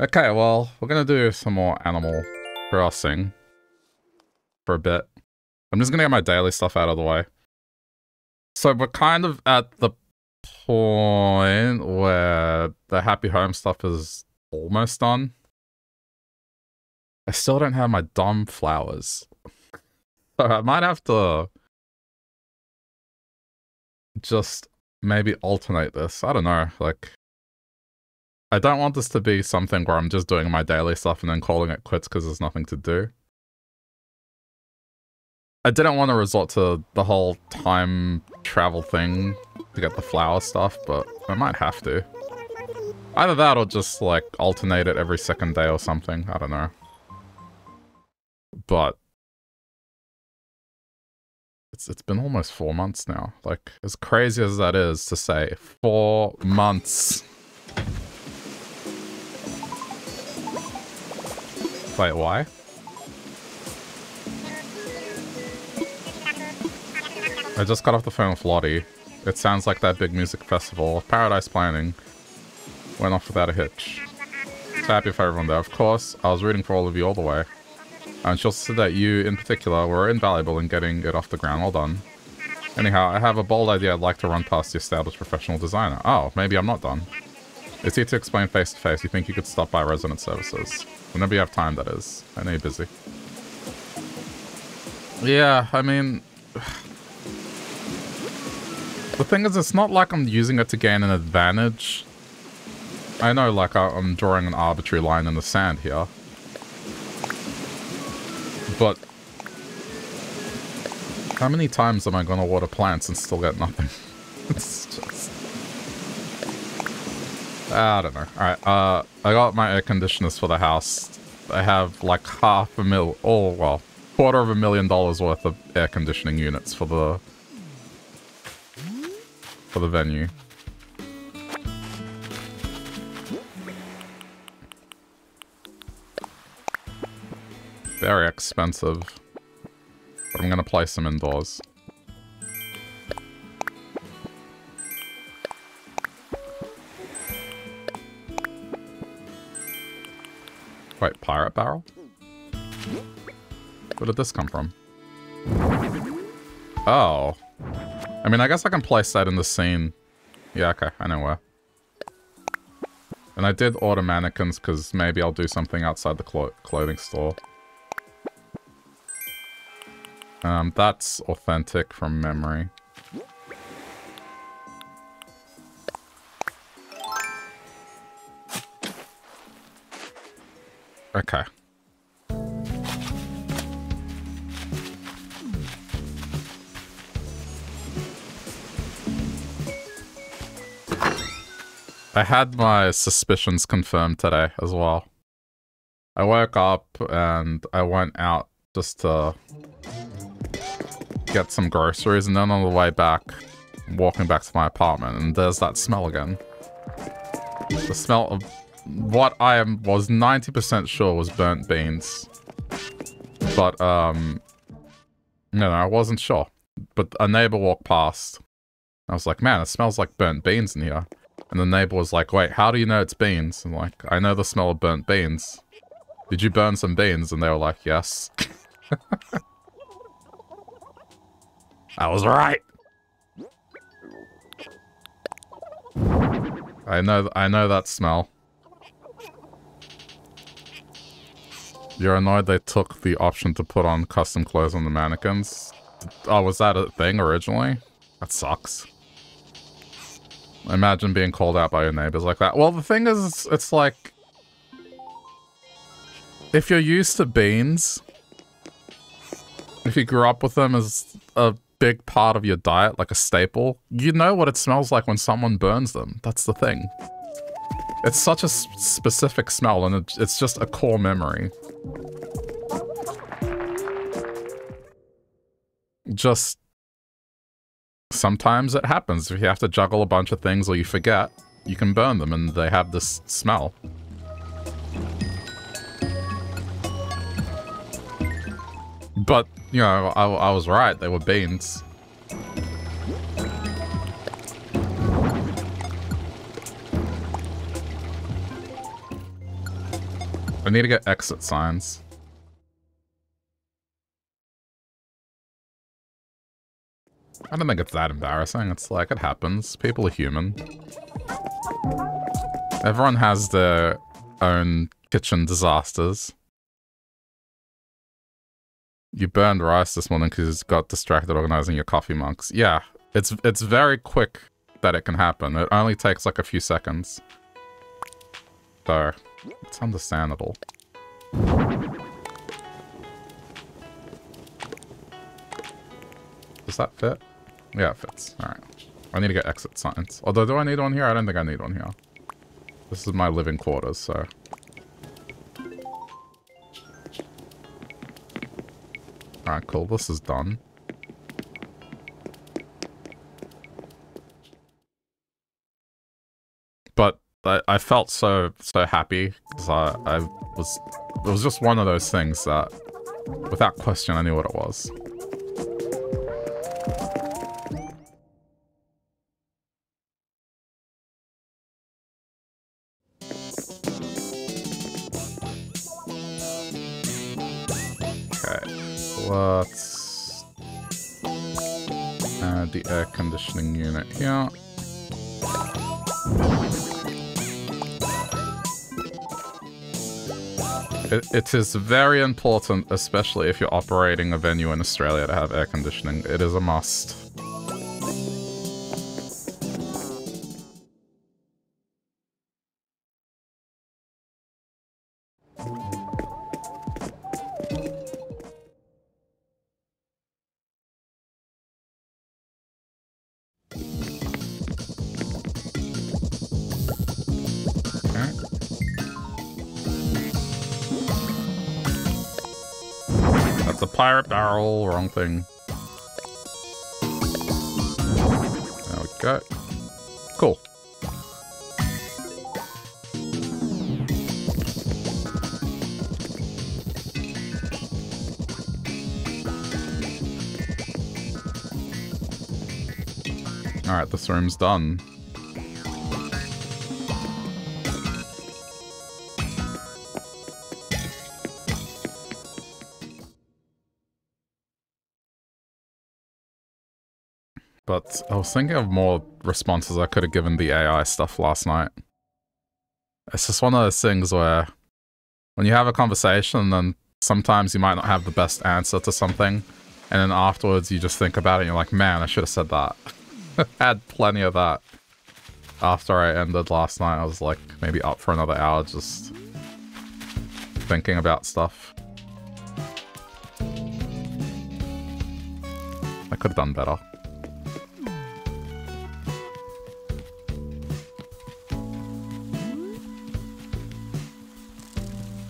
Okay, well, we're gonna do some more Animal Crossing for a bit. I'm just gonna get my daily stuff out of the way. So we're kind of at the point where the Happy Home stuff is almost done. I still don't have my dumb flowers. So I might have to just maybe alternate this. I don't know, like I don't want this to be something where I'm just doing my daily stuff and then calling it quits because there's nothing to do. I didn't want to resort to the whole time travel thing to get the flower stuff, but I might have to. Either that or just, like, alternate it every second day or something. I don't know. But... It's, it's been almost four months now. Like, as crazy as that is to say, four months. Why? I just got off the phone with Lottie. It sounds like that big music festival, Paradise Planning, went off without a hitch. So happy for everyone there. Of course, I was rooting for all of you all the way. And she also said that you, in particular, were invaluable in getting it off the ground. Well done. Anyhow, I have a bold idea I'd like to run past the established professional designer. Oh, maybe I'm not done. It's here to explain face to face. You think you could stop by resident services? Whenever you have time, that is. I know you're busy. Yeah, I mean... The thing is, it's not like I'm using it to gain an advantage. I know, like, I'm drawing an arbitrary line in the sand here. But... How many times am I gonna water plants and still get nothing? it's just... I don't know. Alright, uh, I got my air conditioners for the house. I have like half a mil, oh, well, quarter of a million dollars worth of air conditioning units for the for the venue. Very expensive. But I'm gonna place them indoors. Wait, pirate barrel? Where did this come from? Oh. I mean, I guess I can place that in the scene. Yeah, okay, I know where. And I did order mannequins because maybe I'll do something outside the clo clothing store. Um, that's authentic from memory. Okay. I had my suspicions confirmed today as well. I woke up and I went out just to get some groceries and then on the way back, walking back to my apartment and there's that smell again. The smell of what I was 90% sure was burnt beans. But, um, no, no, I wasn't sure. But a neighbor walked past. I was like, man, it smells like burnt beans in here. And the neighbor was like, wait, how do you know it's beans? I'm like, I know the smell of burnt beans. Did you burn some beans? And they were like, yes. I was right. I know, I know that smell. You're annoyed they took the option to put on custom clothes on the mannequins? Oh, was that a thing originally? That sucks. Imagine being called out by your neighbors like that. Well, the thing is, it's like... If you're used to beans, if you grew up with them as a big part of your diet, like a staple, you know what it smells like when someone burns them. That's the thing. It's such a specific smell, and it's just a core memory. Just sometimes it happens. If you have to juggle a bunch of things or you forget, you can burn them and they have this smell. But, you know, I, I was right. They were beans. I need to get exit signs. I don't think it's that embarrassing. It's like, it happens. People are human. Everyone has their own kitchen disasters. You burned rice this morning because you got distracted organizing your coffee mugs. Yeah, it's it's very quick that it can happen. It only takes like a few seconds. So, it's understandable. Does that fit? Yeah, it fits. Alright. I need to get exit signs. Although, do I need one here? I don't think I need one here. This is my living quarters, so... Alright, cool. This is done. But I, I felt so so happy because I, I was... It was just one of those things that, without question, I knew what it was. let's add the air conditioning unit here. It, it is very important, especially if you're operating a venue in Australia to have air conditioning. It is a must. Barrel, wrong thing. There we go. Cool. Alright, this room's done. But I was thinking of more responses I could have given the AI stuff last night. It's just one of those things where when you have a conversation and sometimes you might not have the best answer to something and then afterwards you just think about it and you're like, man, I should have said that. had plenty of that. After I ended last night, I was like maybe up for another hour just thinking about stuff. I could have done better.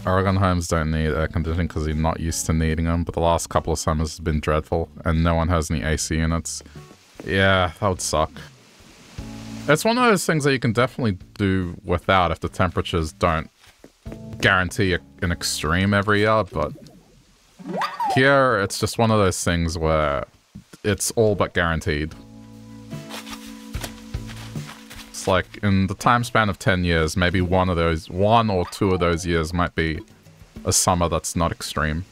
Oregon homes don't need air conditioning because you're not used to needing them, but the last couple of summers has been dreadful, and no one has any AC units. Yeah, that would suck. It's one of those things that you can definitely do without if the temperatures don't guarantee an extreme every year, but here it's just one of those things where it's all but guaranteed. Like in the time span of 10 years, maybe one of those, one or two of those years might be a summer that's not extreme.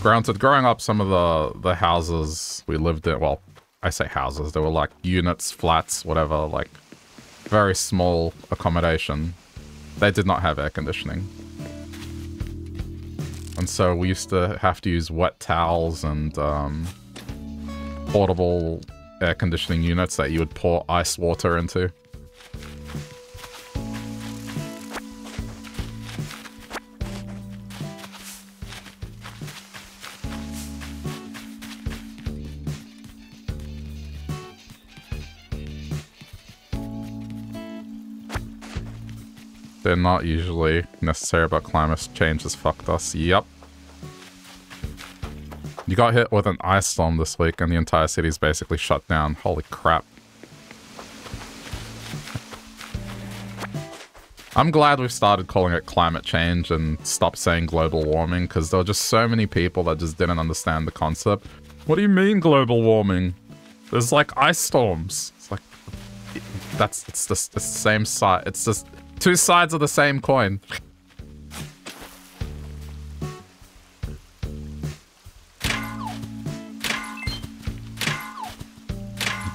Granted, growing up, some of the, the houses we lived in, well, I say houses, they were like units, flats, whatever, like very small accommodation. They did not have air conditioning. And so we used to have to use wet towels and um, portable air conditioning units that you would pour ice water into. They're not usually necessary, but climate change has fucked us. Yep. You got hit with an ice storm this week and the entire city's basically shut down. Holy crap. I'm glad we've started calling it climate change and stopped saying global warming because there were just so many people that just didn't understand the concept. What do you mean global warming? There's like ice storms. It's like, That's it's just the same side. It's just two sides of the same coin.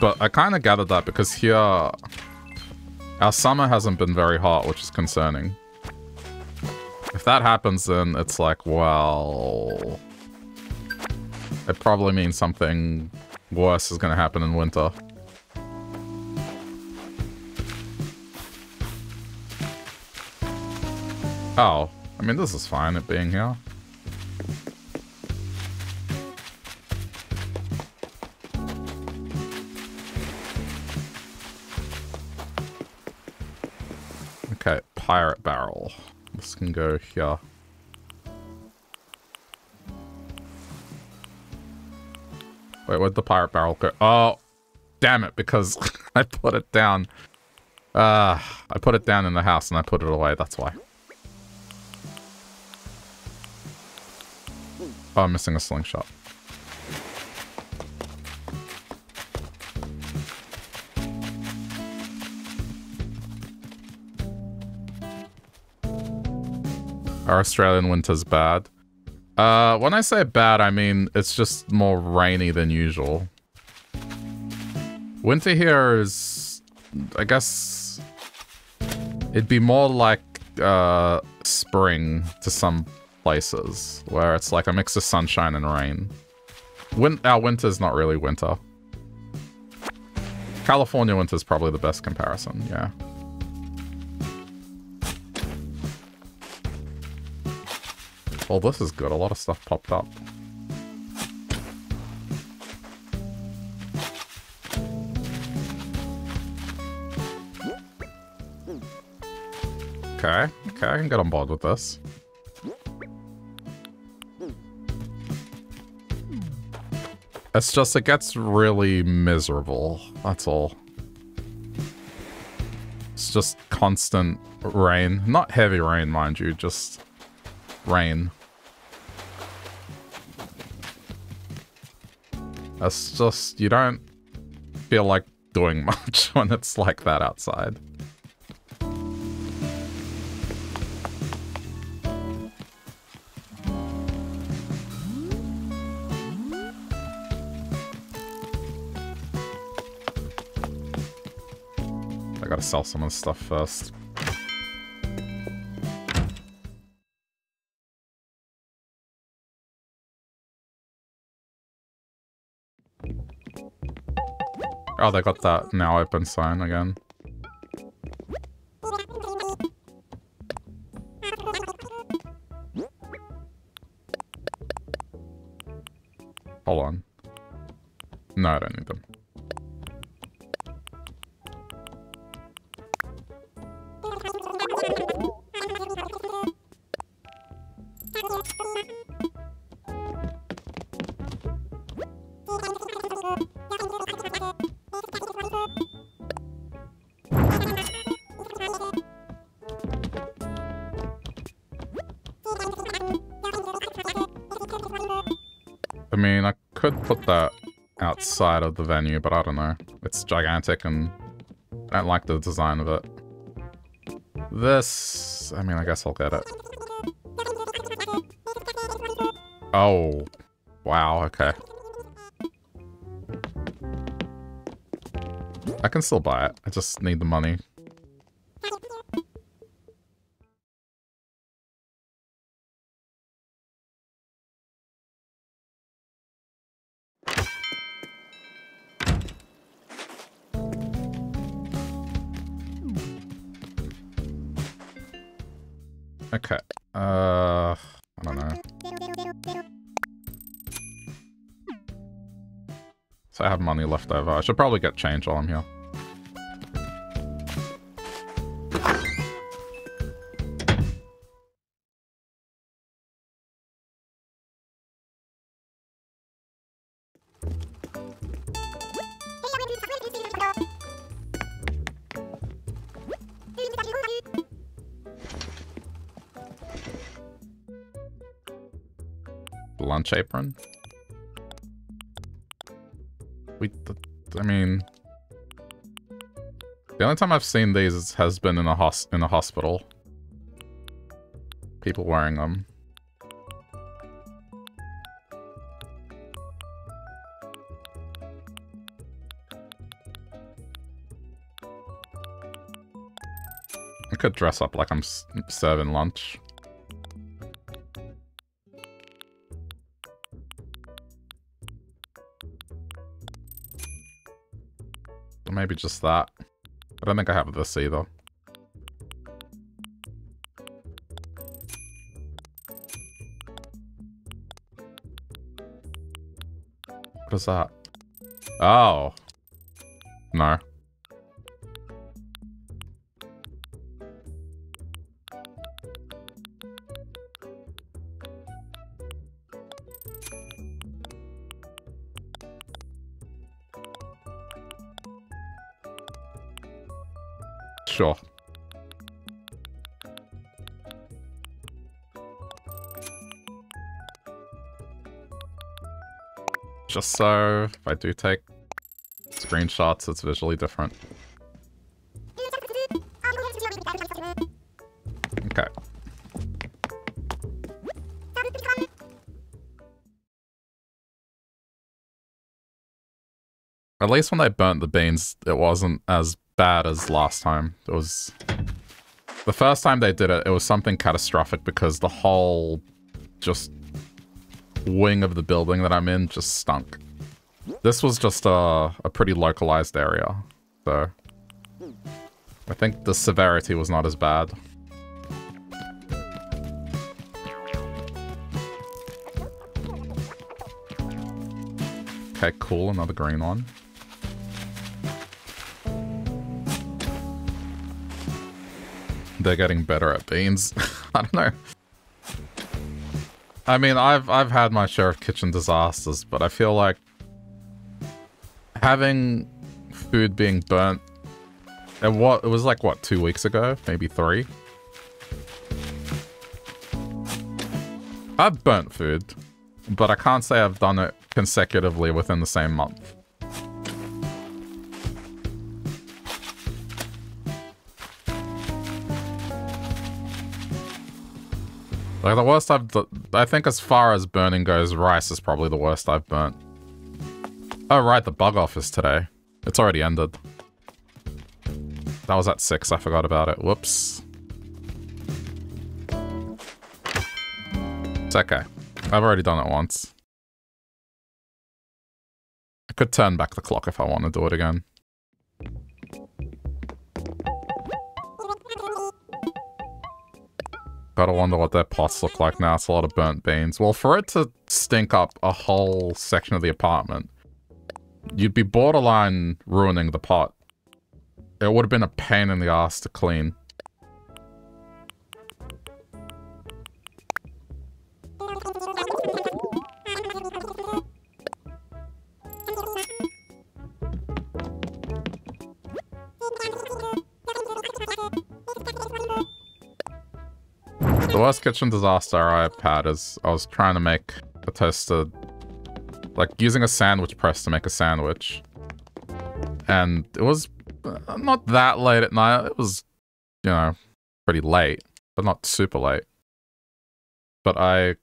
But I kind of gathered that because here, our summer hasn't been very hot, which is concerning. If that happens, then it's like, well... It probably means something worse is going to happen in winter. Oh, I mean, this is fine, it being here. Pirate barrel. This can go here. Wait, where'd the pirate barrel go? Oh, damn it, because I put it down. Uh, I put it down in the house and I put it away, that's why. Oh, I'm missing a slingshot. Our Australian winter's bad. Uh, when I say bad, I mean it's just more rainy than usual. Winter here is, I guess, it'd be more like uh, spring to some places, where it's like a mix of sunshine and rain. Win our winter's not really winter. California winter's probably the best comparison, yeah. Well, this is good. A lot of stuff popped up. Okay, okay, I can get on board with this. It's just, it gets really miserable, that's all. It's just constant rain. Not heavy rain, mind you, just rain. It's just, you don't feel like doing much when it's like that outside. I gotta sell some of the stuff first. Oh, they got that now open sign again. Hold on. No, I don't need them. Outside of the venue, but I don't know. It's gigantic and I don't like the design of it. This, I mean, I guess I'll get it. Oh, wow, okay. I can still buy it. I just need the money. Left over. I should probably get change while I'm here. Lunch apron? Only time I've seen these has been in a hos in a hospital. People wearing them. I could dress up like I'm serving lunch. Maybe just that. I don't think I have this either. What is that? Oh. No. Sure. Just so if I do take screenshots, it's visually different. Okay. At least when they burnt the beans, it wasn't as bad as last time. It was... The first time they did it, it was something catastrophic because the whole just wing of the building that I'm in just stunk. This was just a, a pretty localized area, so... I think the severity was not as bad. Okay, cool, another green one. They're getting better at beans. I don't know. I mean, I've I've had my share of kitchen disasters, but I feel like having food being burnt and what it was like what two weeks ago, maybe three. I've burnt food, but I can't say I've done it consecutively within the same month. Like the worst I've, I think as far as burning goes, rice is probably the worst I've burnt. Oh right, the Bug-Off's today. It's already ended. That was at 6, I forgot about it. Whoops. It's okay. I've already done it once. I could turn back the clock if I want to do it again. Gotta wonder what their pots look like now. It's a lot of burnt beans. Well, for it to stink up a whole section of the apartment, you'd be borderline ruining the pot. It would have been a pain in the ass to clean. The worst kitchen disaster I've had is I was trying to make a toasted, like using a sandwich press to make a sandwich. And it was uh, not that late at night. It was, you know, pretty late, but not super late. But I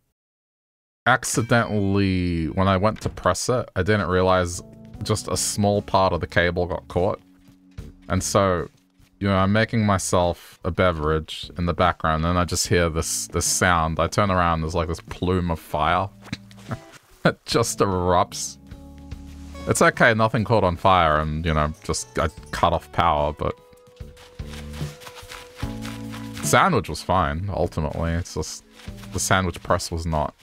accidentally, when I went to press it, I didn't realize just a small part of the cable got caught. And so you know, I'm making myself a beverage in the background, and I just hear this this sound. I turn around, there's like this plume of fire. it just erupts. It's okay, nothing caught on fire, and, you know, just I cut off power, but... Sandwich was fine, ultimately. It's just... The sandwich press was not.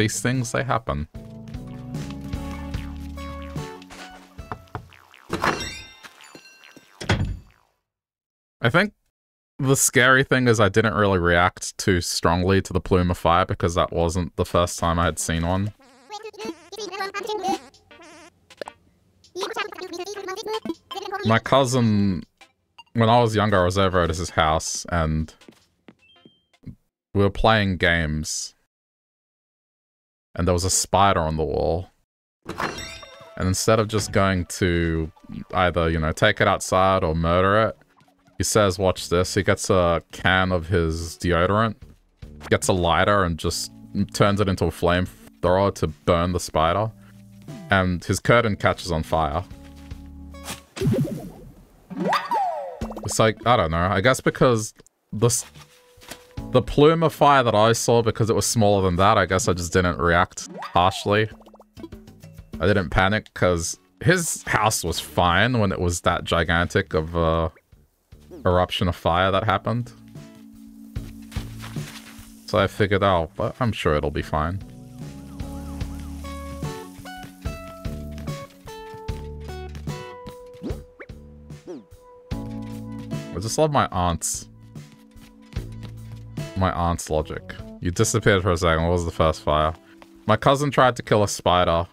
These things, they happen. I think the scary thing is I didn't really react too strongly to the plume of fire because that wasn't the first time I had seen one. My cousin, when I was younger, I was over at his house and we were playing games and there was a spider on the wall. And instead of just going to either, you know, take it outside or murder it, he says, watch this, he gets a can of his deodorant, gets a lighter and just turns it into a flamethrower to burn the spider. And his curtain catches on fire. It's like, I don't know, I guess because the, the plume of fire that I saw, because it was smaller than that, I guess I just didn't react harshly. I didn't panic because his house was fine when it was that gigantic of a eruption of fire that happened. So I figured, oh, but I'm sure it'll be fine. I just love my aunt's... My aunt's logic. You disappeared for a second. What was the first fire? My cousin tried to kill a spider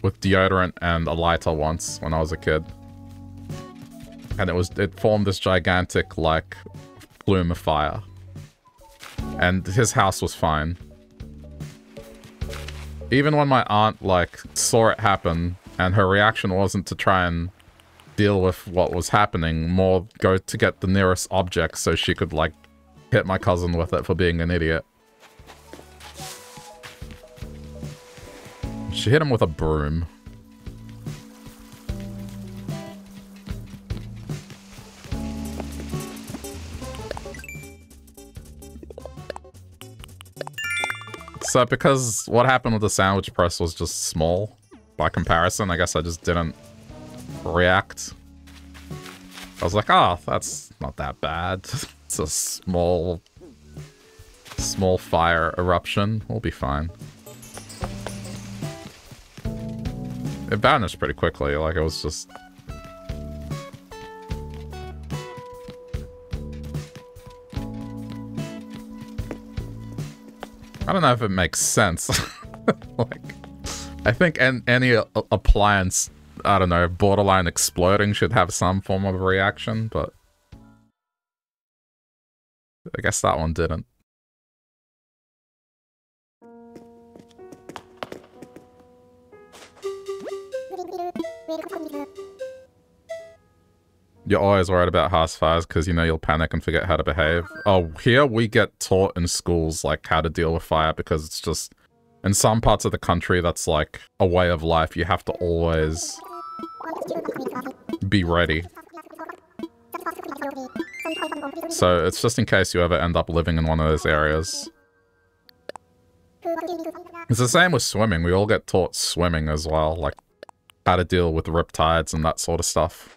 with deodorant and a lighter once when I was a kid. And it was it formed this gigantic, like, plume of fire. And his house was fine. Even when my aunt, like, saw it happen, and her reaction wasn't to try and deal with what was happening, more go to get the nearest object so she could, like, hit my cousin with it for being an idiot. She hit him with a broom. So because what happened with the sandwich press was just small by comparison, I guess I just didn't react. I was like, oh, that's not that bad. it's a small, small fire eruption. We'll be fine. It vanished pretty quickly, like it was just... I don't know if it makes sense. like, I think any uh, appliance I don't know, borderline exploding should have some form of reaction, but I guess that one didn't. You're always worried about house fires because you know you'll panic and forget how to behave. Oh, here we get taught in schools like how to deal with fire because it's just in some parts of the country that's like a way of life. You have to always be ready. So it's just in case you ever end up living in one of those areas. It's the same with swimming. We all get taught swimming as well, like how to deal with riptides and that sort of stuff.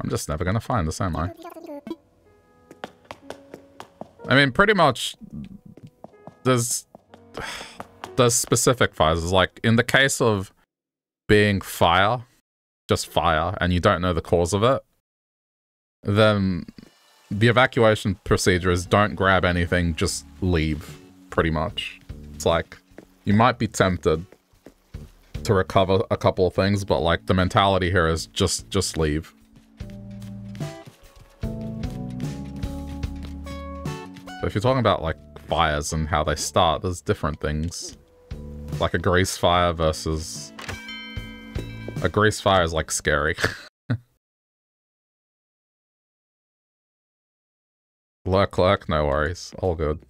I'm just never gonna find this, am I? I mean, pretty much, there's, there's specific fires. Like, in the case of being fire, just fire, and you don't know the cause of it, then the evacuation procedure is don't grab anything, just leave, pretty much. It's like, you might be tempted to recover a couple of things, but like the mentality here is just, just leave. If you're talking about like fires and how they start, there's different things. Like a grease fire versus... A grease fire is like scary. Lurk, lurk, no worries. All good.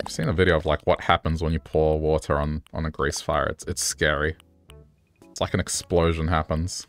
I've seen a video of like what happens when you pour water on, on a grease fire. It's, it's scary. It's like an explosion happens.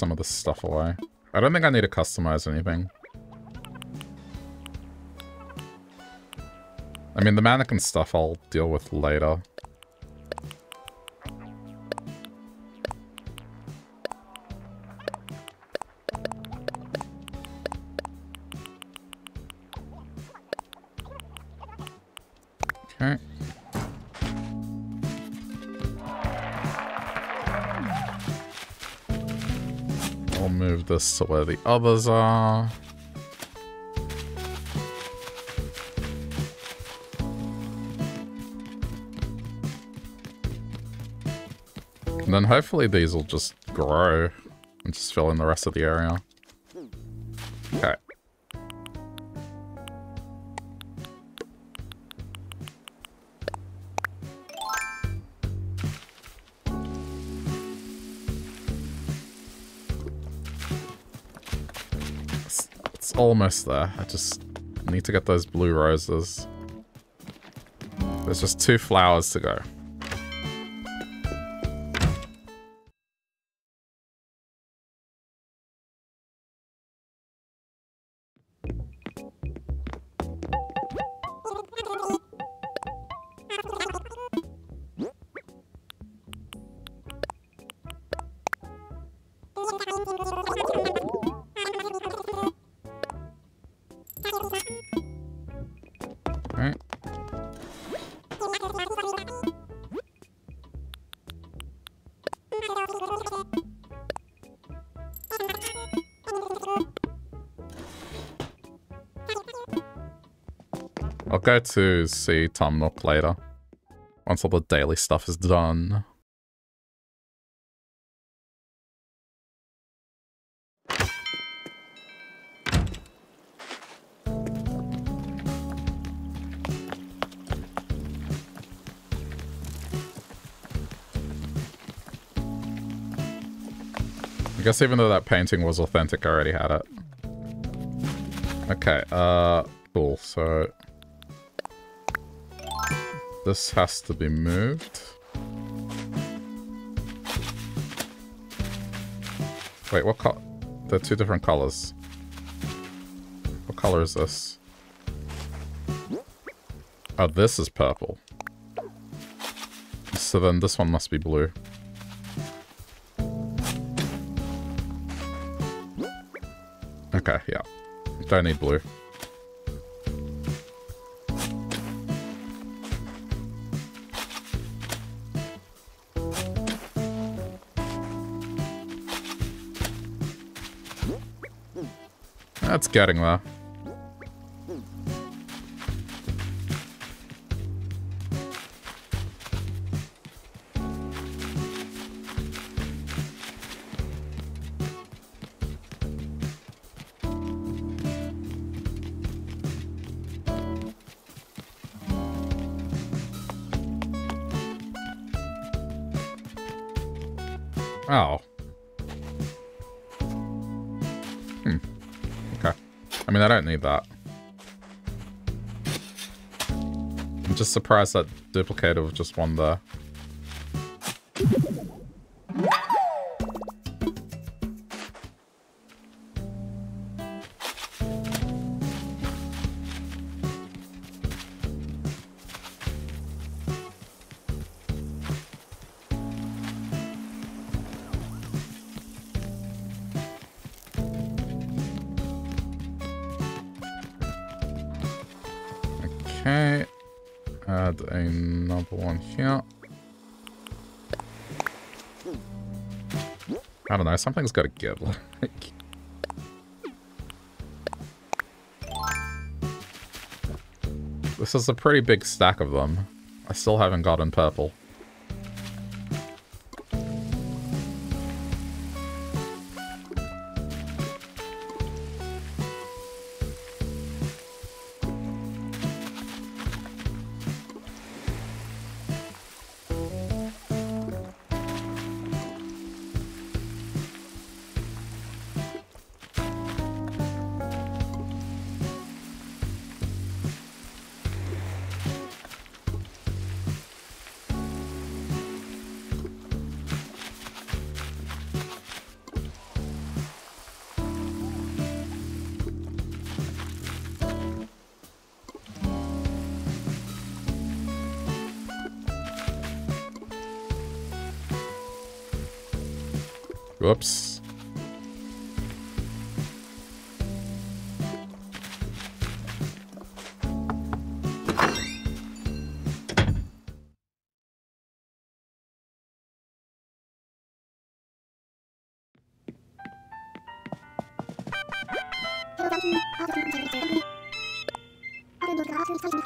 some of this stuff away. I don't think I need to customize anything. I mean, the mannequin stuff I'll deal with later. This to where the others are. And then hopefully these will just grow and just fill in the rest of the area. Okay. Almost there. I just need to get those blue roses. There's just two flowers to go. I'll go to see Tom Nook later. Once all the daily stuff is done. Guess even though that painting was authentic, I already had it. Okay, uh, cool. So this has to be moved. Wait, what color? They're two different colors. What color is this? Oh, this is purple. So then this one must be blue. Okay, yeah. Don't need blue. That's getting there. Don't need that. I'm just surprised that duplicated was just one there. Something's gotta give. Like... This is a pretty big stack of them. I still haven't gotten purple.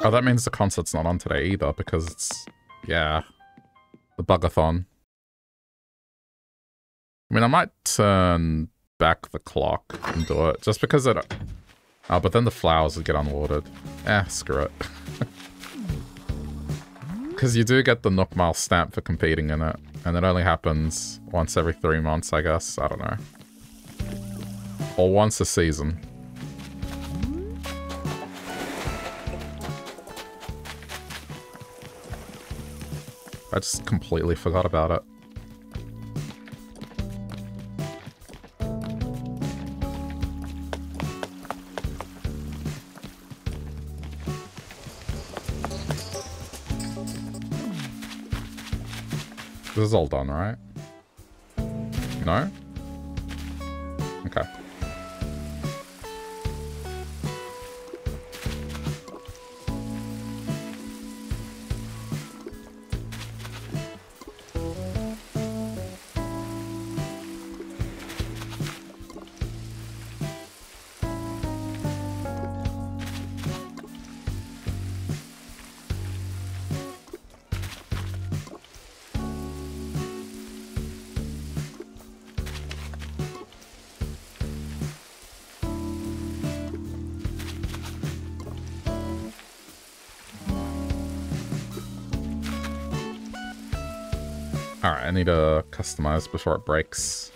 Oh, that means the concert's not on today either, because it's... Yeah. The bugathon. I mean, I might turn back the clock and do it, just because it... Oh, but then the flowers would get unwatered. Eh, screw it. Because you do get the Nook Mile stamp for competing in it, and it only happens once every three months, I guess. I don't know. Or once a season. I just completely forgot about it. This is all done, right? No? Need to customize before it breaks.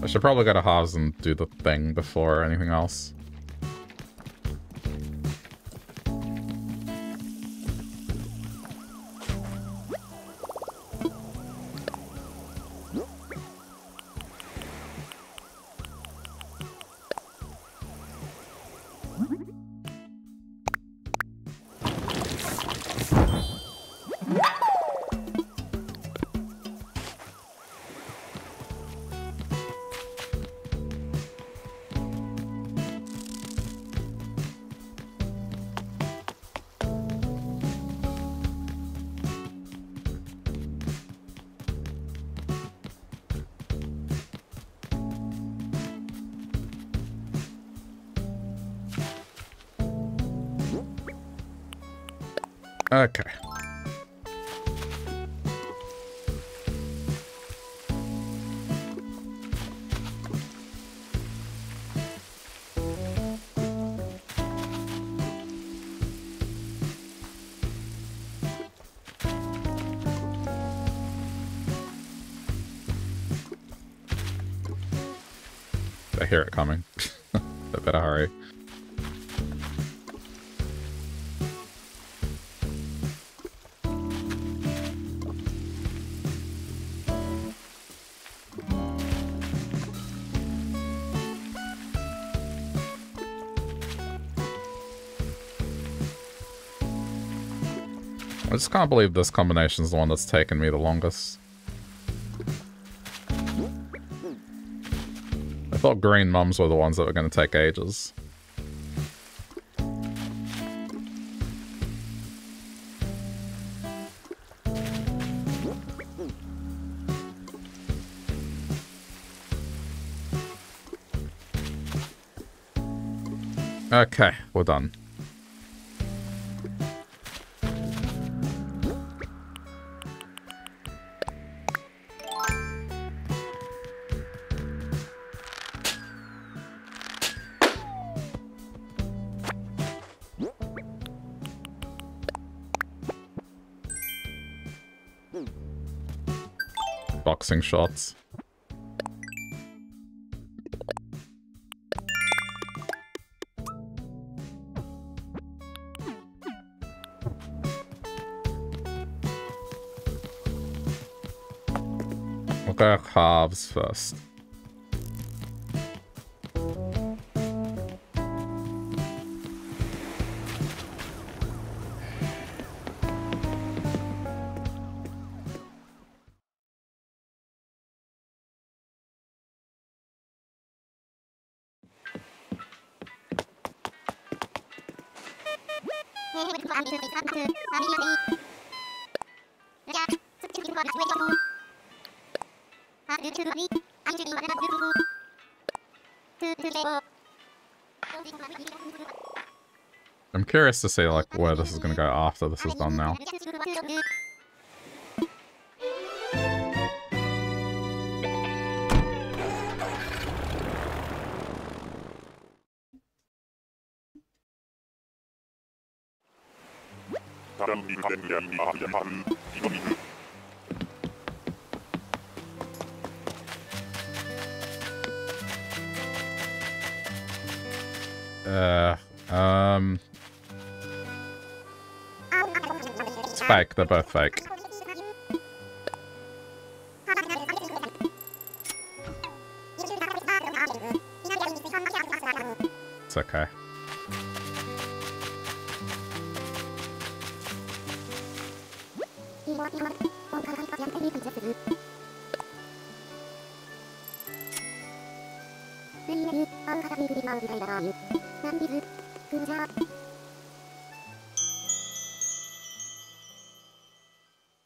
I should probably go to Harv's and do the thing before anything else. Just can't believe this combination is the one that's taken me the longest. I thought green mums were the ones that were going to take ages. Okay, we're done. Boxing shots. We'll go halves first. Curious to see like where this is gonna go after this is done now. Fake, they're both fake.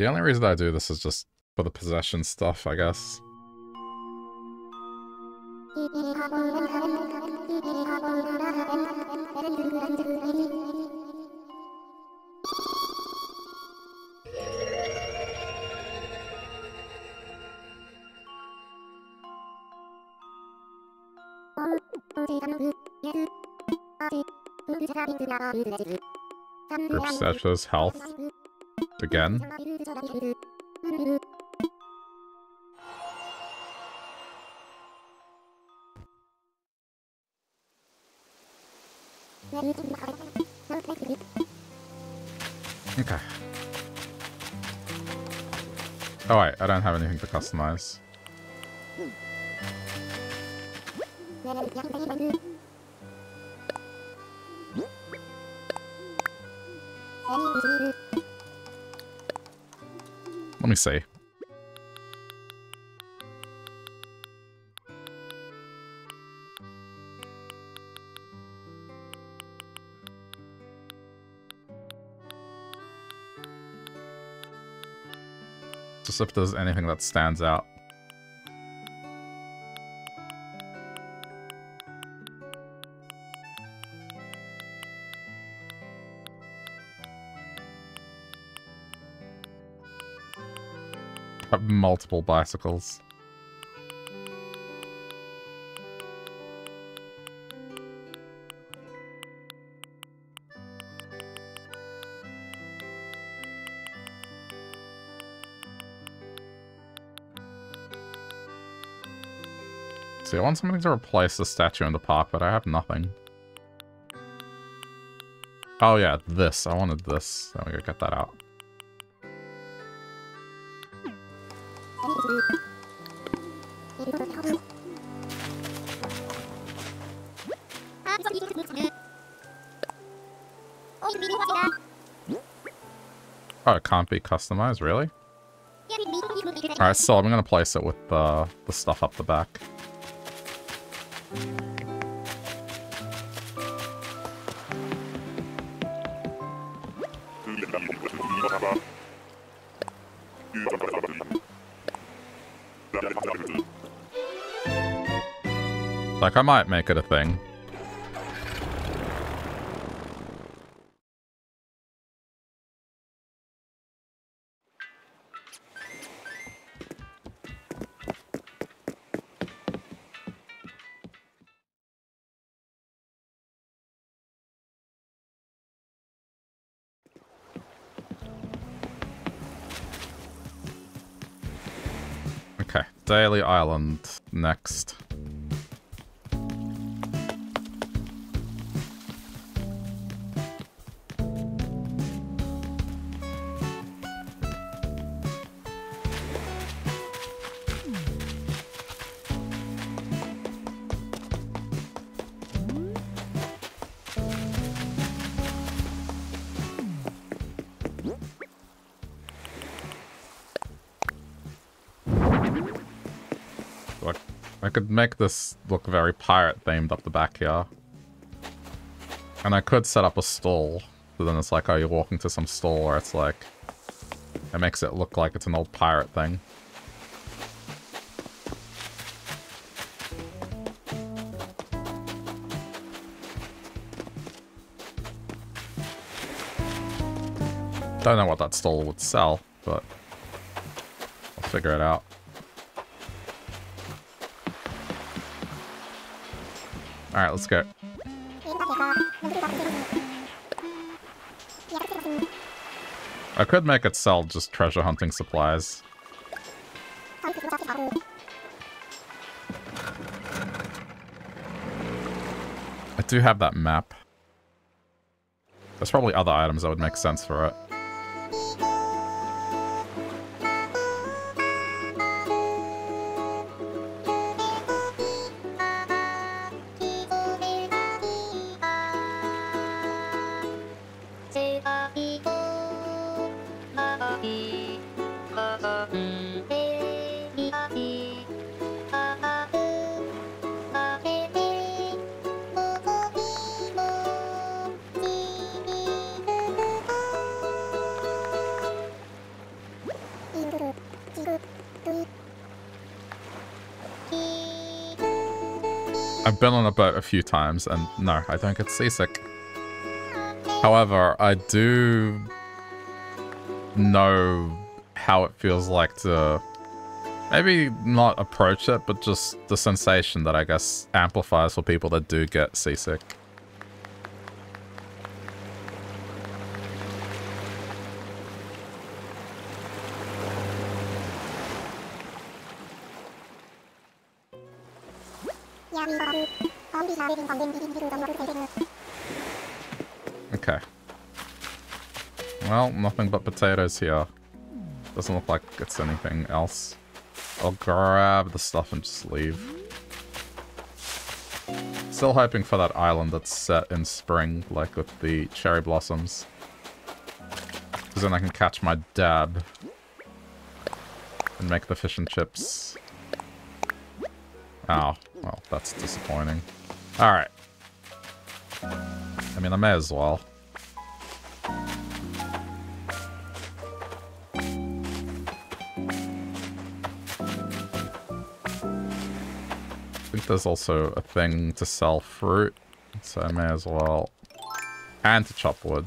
Only reason I do this is just for the possession stuff, I guess. Satchels health. Again. To customize. Let me see. If there's anything that stands out. Multiple bicycles. See, I want something to replace the statue in the park, but I have nothing. Oh yeah, this. I wanted this. So we gotta get that out. Oh, it can't be customized, really? Alright, so I'm gonna place it with uh, the stuff up the back. Like, I might make it a thing. Okay, Daily Island next. Make this look very pirate themed up the back here. And I could set up a stall. But then it's like, oh, you're walking to some store where it's like... It makes it look like it's an old pirate thing. Don't know what that stall would sell, but I'll figure it out. Alright, let's go. I could make it sell just treasure hunting supplies. I do have that map. There's probably other items that would make sense for it. Been on a boat a few times, and no, I don't get seasick. However, I do know how it feels like to maybe not approach it, but just the sensation that I guess amplifies for people that do get seasick. Potatoes here. Doesn't look like it's anything else. I'll grab the stuff and just leave. Still hoping for that island that's set in spring, like with the cherry blossoms. Because then I can catch my dab. And make the fish and chips. Oh, well, that's disappointing. Alright. I mean, I may as well. There's also a thing to sell fruit, so I may as well. And to chop wood.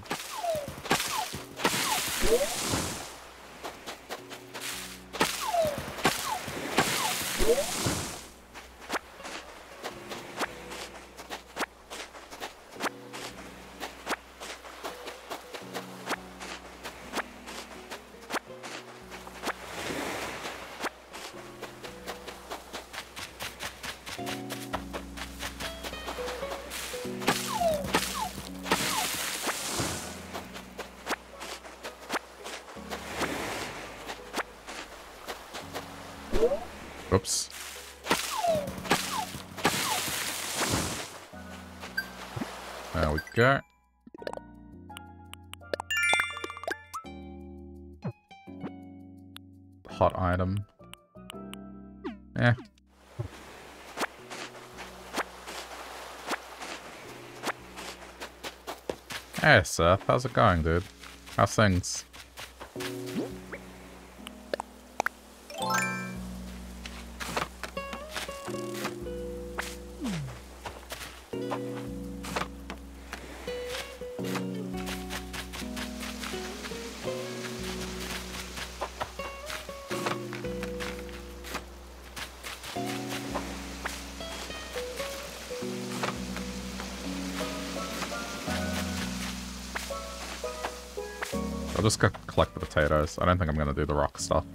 Seth, how's it going, dude? How's things? Potatoes. I don't think I'm going to do the rock stuff.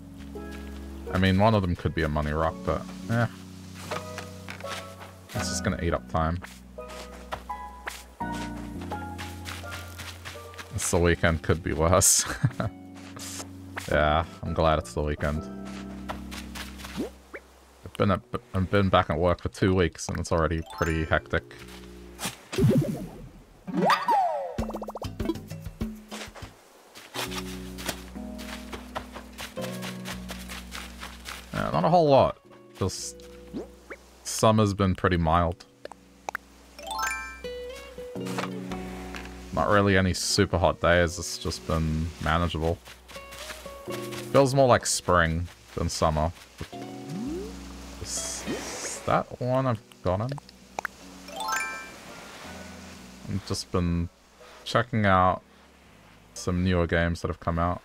I mean, one of them could be a money rock, but yeah. It's just going to eat up time. It's the weekend, could be worse. yeah, I'm glad it's the weekend. I've been, at, I've been back at work for two weeks and it's already pretty hectic. Summer's been pretty mild. Not really any super hot days, it's just been manageable. Feels more like spring than summer. Is, that one I've gotten? I've just been checking out some newer games that have come out.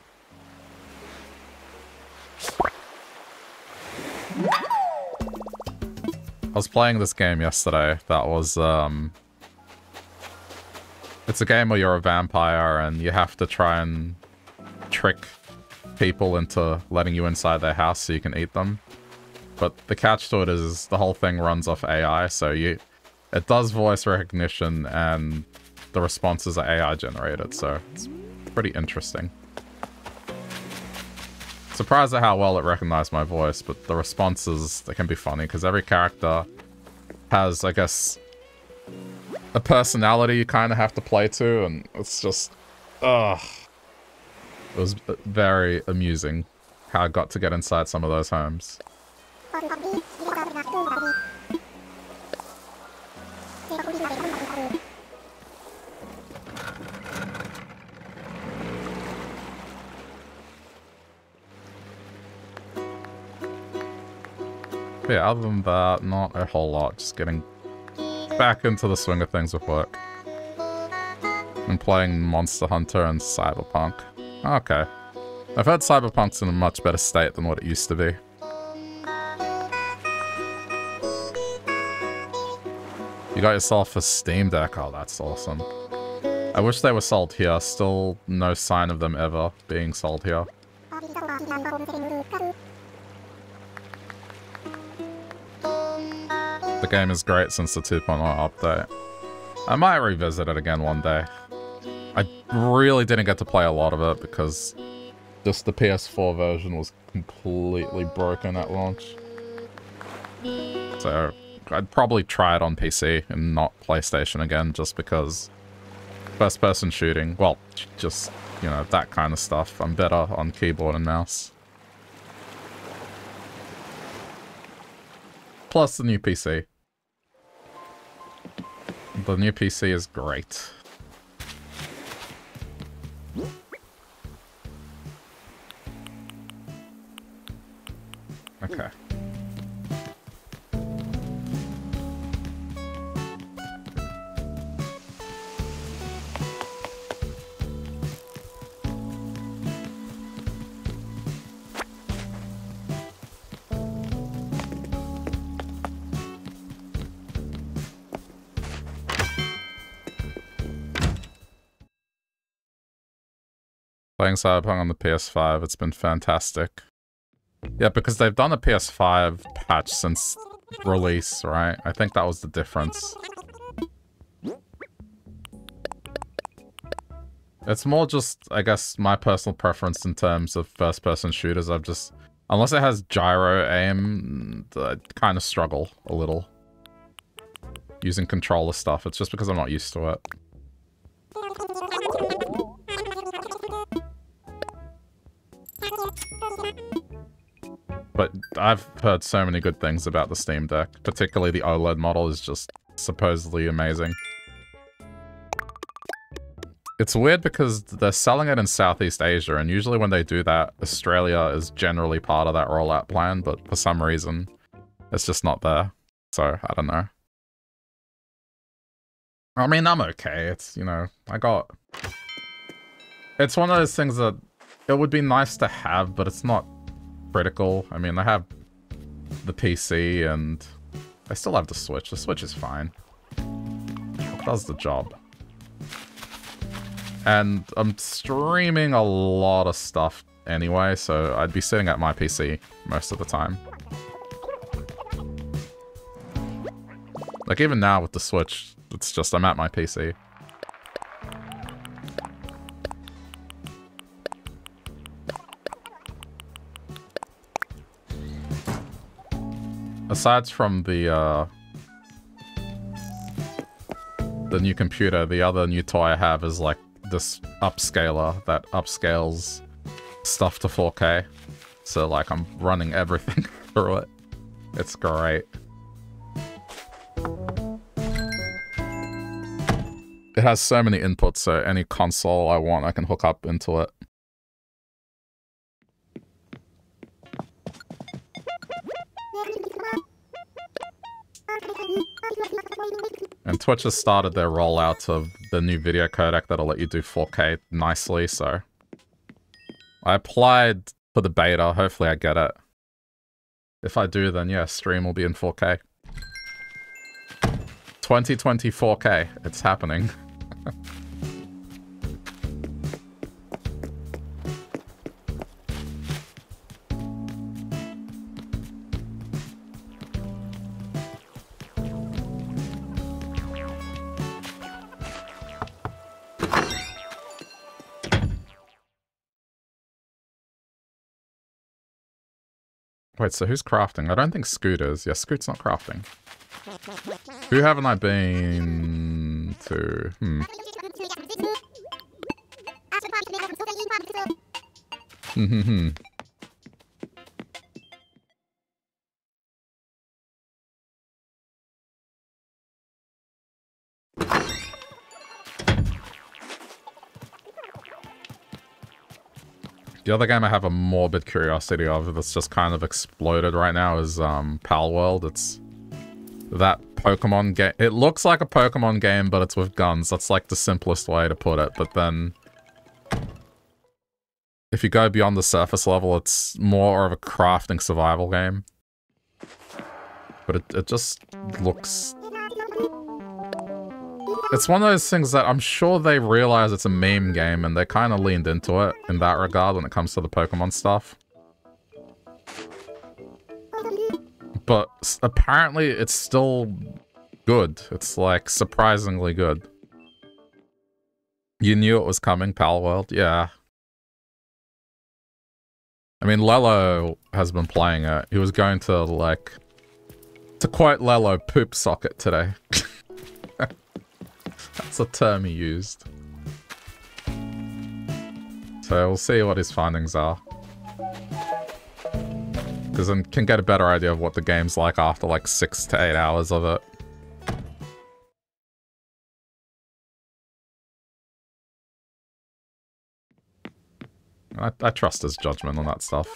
I was playing this game yesterday that was, um... It's a game where you're a vampire and you have to try and trick people into letting you inside their house so you can eat them. But the catch to it is the whole thing runs off AI, so you... It does voice recognition and the responses are AI generated, so it's pretty interesting. Surprised at how well it recognized my voice, but the responses, they can be funny, because every character has, I guess, a personality you kind of have to play to, and it's just, ugh. It was very amusing how I got to get inside some of those homes. Yeah, other than that, not a whole lot. Just getting back into the swing of things with work. I'm playing Monster Hunter and Cyberpunk. Okay. I've heard Cyberpunk's in a much better state than what it used to be. You got yourself a Steam Deck? Oh, that's awesome. I wish they were sold here. Still no sign of them ever being sold here. The game is great since the 2.0 update. I might revisit it again one day. I really didn't get to play a lot of it because just the PS4 version was completely broken at launch. So I'd probably try it on PC and not PlayStation again just because first person shooting, well, just, you know, that kind of stuff. I'm better on keyboard and mouse. Plus the new PC. The new PC is great. Okay. Playing Cyberpunk on the PS5, it's been fantastic. Yeah, because they've done a PS5 patch since release, right? I think that was the difference. It's more just, I guess, my personal preference in terms of first-person shooters. I've just... Unless it has gyro aim, I kind of struggle a little. Using controller stuff. It's just because I'm not used to it. But I've heard so many good things about the Steam Deck. Particularly the OLED model is just supposedly amazing. It's weird because they're selling it in Southeast Asia, and usually when they do that, Australia is generally part of that rollout plan, but for some reason, it's just not there. So, I don't know. I mean, I'm okay. It's, you know, I got... It's one of those things that it would be nice to have, but it's not critical. I mean, I have the PC and I still have the Switch. The Switch is fine. It does the job. And I'm streaming a lot of stuff anyway, so I'd be sitting at my PC most of the time. Like even now with the Switch, it's just I'm at my PC. Aside from the, uh, the new computer, the other new toy I have is like this upscaler that upscales stuff to 4K. So like I'm running everything through it. It's great. It has so many inputs, so any console I want, I can hook up into it. And Twitch has started their rollout of the new video codec that'll let you do 4K nicely, so... I applied for the beta, hopefully I get it. If I do, then yeah, stream will be in 4K. 2020 4K, it's happening. Wait, so who's crafting? I don't think Scoot is. Yeah, Scoot's not crafting. Who haven't I been to? Hmm. Hmm, The other game I have a morbid curiosity of that's just kind of exploded right now is um, Palworld. It's that Pokemon game. It looks like a Pokemon game, but it's with guns. That's like the simplest way to put it. But then, if you go beyond the surface level, it's more of a crafting survival game. But it, it just looks it's one of those things that I'm sure they realize it's a meme game and they kind of leaned into it in that regard when it comes to the Pokemon stuff. But apparently it's still good. It's like surprisingly good. You knew it was coming, Palworld? Yeah. I mean, Lelo has been playing it. He was going to, like, to quote Lelo, poop socket today. That's a term he used. So we'll see what his findings are. Because I can get a better idea of what the game's like after like six to eight hours of it. I, I trust his judgment on that stuff.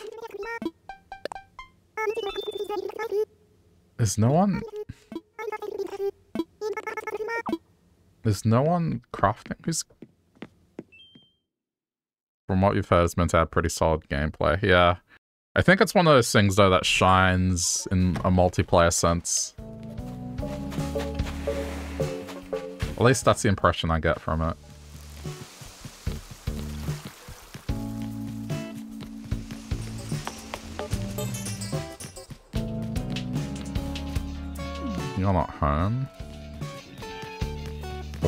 Is no one... Is no one crafting? Who's... From what you've heard, it's meant to have pretty solid gameplay. Yeah. I think it's one of those things, though, that shines in a multiplayer sense. At least that's the impression I get from it. You're not home?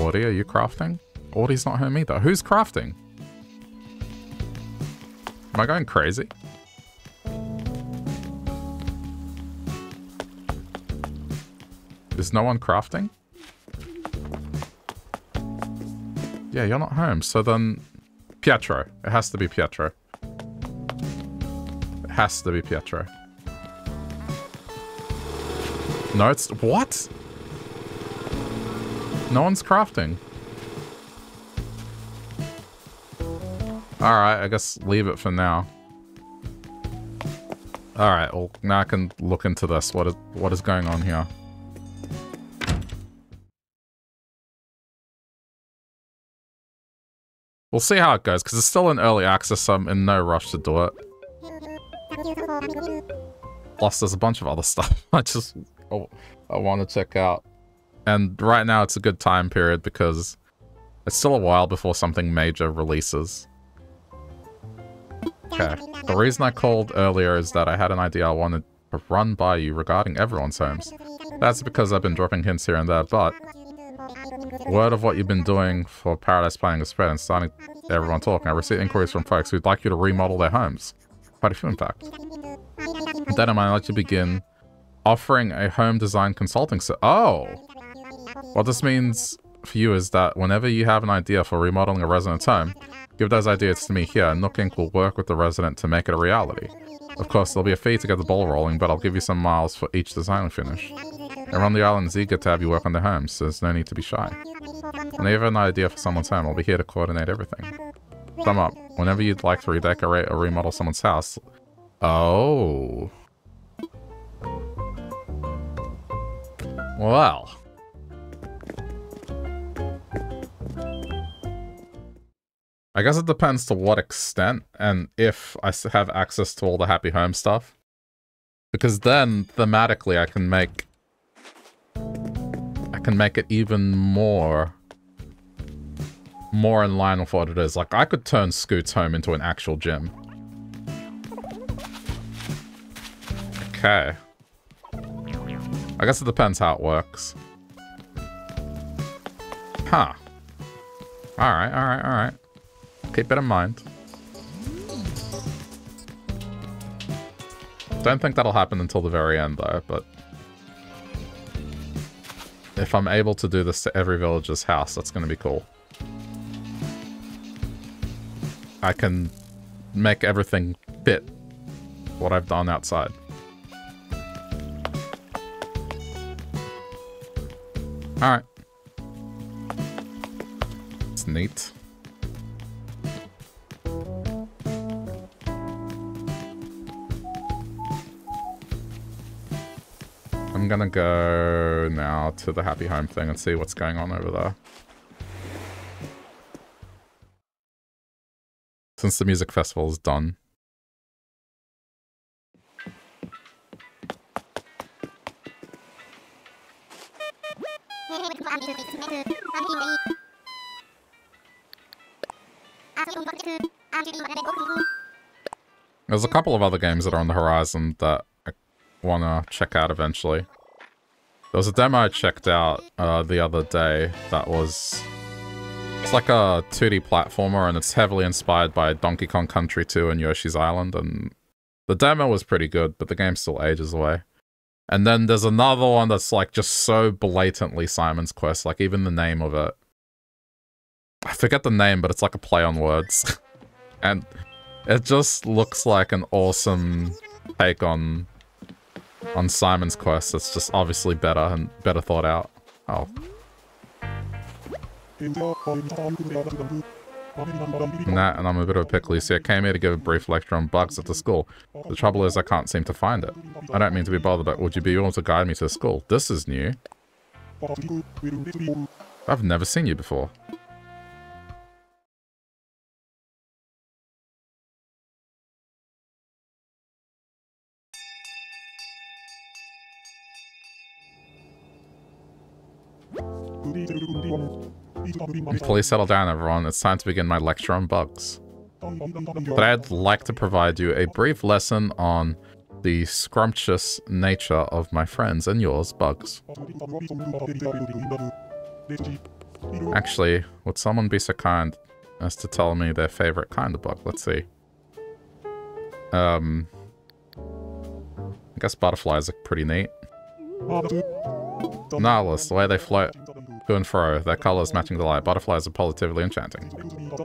Audie, are you crafting? Audie's not home either. Who's crafting? Am I going crazy? Is no one crafting? Yeah, you're not home. So then... Pietro. It has to be Pietro. It has to be Pietro. No, it's... What? No one's crafting. Alright, I guess leave it for now. Alright, well, now I can look into this. What is, what is going on here? We'll see how it goes, because it's still in early access, so I'm in no rush to do it. Plus, there's a bunch of other stuff I just oh, I want to check out. And right now it's a good time period because it's still a while before something major releases. Okay, the reason I called earlier is that I had an idea I wanted to run by you regarding everyone's homes. That's because I've been dropping hints here and there, but word of what you've been doing for Paradise Planning is spread and starting everyone talking. I received inquiries from folks who'd like you to remodel their homes. Quite a few, in fact. Then I might like to begin offering a home design consulting so- Oh! Well, this means for you is that whenever you have an idea for remodeling a resident's home, give those ideas to me here, and Nook Inc. will work with the resident to make it a reality. Of course, there'll be a fee to get the ball rolling, but I'll give you some miles for each design and finish. Around the island, Z get to have you work on their homes, so there's no need to be shy. Whenever you have an idea for someone's home, I'll be here to coordinate everything. Sum up. Whenever you'd like to redecorate or remodel someone's house... Oh. Well. I guess it depends to what extent and if I have access to all the Happy Home stuff. Because then, thematically, I can make... I can make it even more... More in line with what it is. Like, I could turn Scoot's home into an actual gym. Okay. I guess it depends how it works. Huh. Alright, alright, alright. Keep it in mind. Don't think that'll happen until the very end, though, but... If I'm able to do this to every villager's house, that's going to be cool. I can make everything fit what I've done outside. Alright. It's neat. I'm gonna go now to the happy home thing and see what's going on over there. Since the music festival is done. There's a couple of other games that are on the horizon that I want to check out eventually. There was a demo I checked out uh, the other day that was... It's like a 2D platformer and it's heavily inspired by Donkey Kong Country 2 and Yoshi's Island and the demo was pretty good, but the game still ages away. And then there's another one that's like just so blatantly Simon's Quest, like even the name of it. I forget the name, but it's like a play on words. and it just looks like an awesome take on on Simon's Quest. It's just obviously better and better thought out. Oh. Nah, and I'm a bit of a pickle. See, I came here to give a brief lecture on bugs at the school. The trouble is I can't seem to find it. I don't mean to be bothered, but would you be able to guide me to the school? This is new. I've never seen you before. Please settle down, everyone. It's time to begin my lecture on bugs. But I'd like to provide you a brief lesson on the scrumptious nature of my friends and yours, bugs. Actually, would someone be so kind as to tell me their favorite kind of bug? Let's see. Um, I guess butterflies are pretty neat. Nautilus, the way they float to and fro, their colors matching the light. Butterflies are positively enchanting.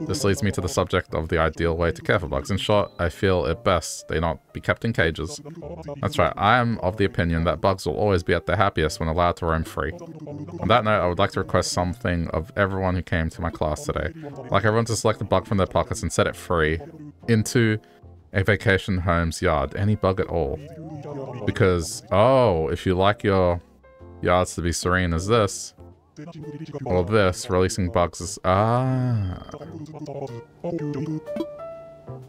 This leads me to the subject of the ideal way to care for bugs. In short, I feel it best they not be kept in cages. That's right, I am of the opinion that bugs will always be at their happiest when allowed to roam free. On that note, I would like to request something of everyone who came to my class today. Like everyone to select a bug from their pockets and set it free into a vacation home's yard. Any bug at all. Because, oh, if you like your yards to be serene as this, well, this, releasing boxes. Ah.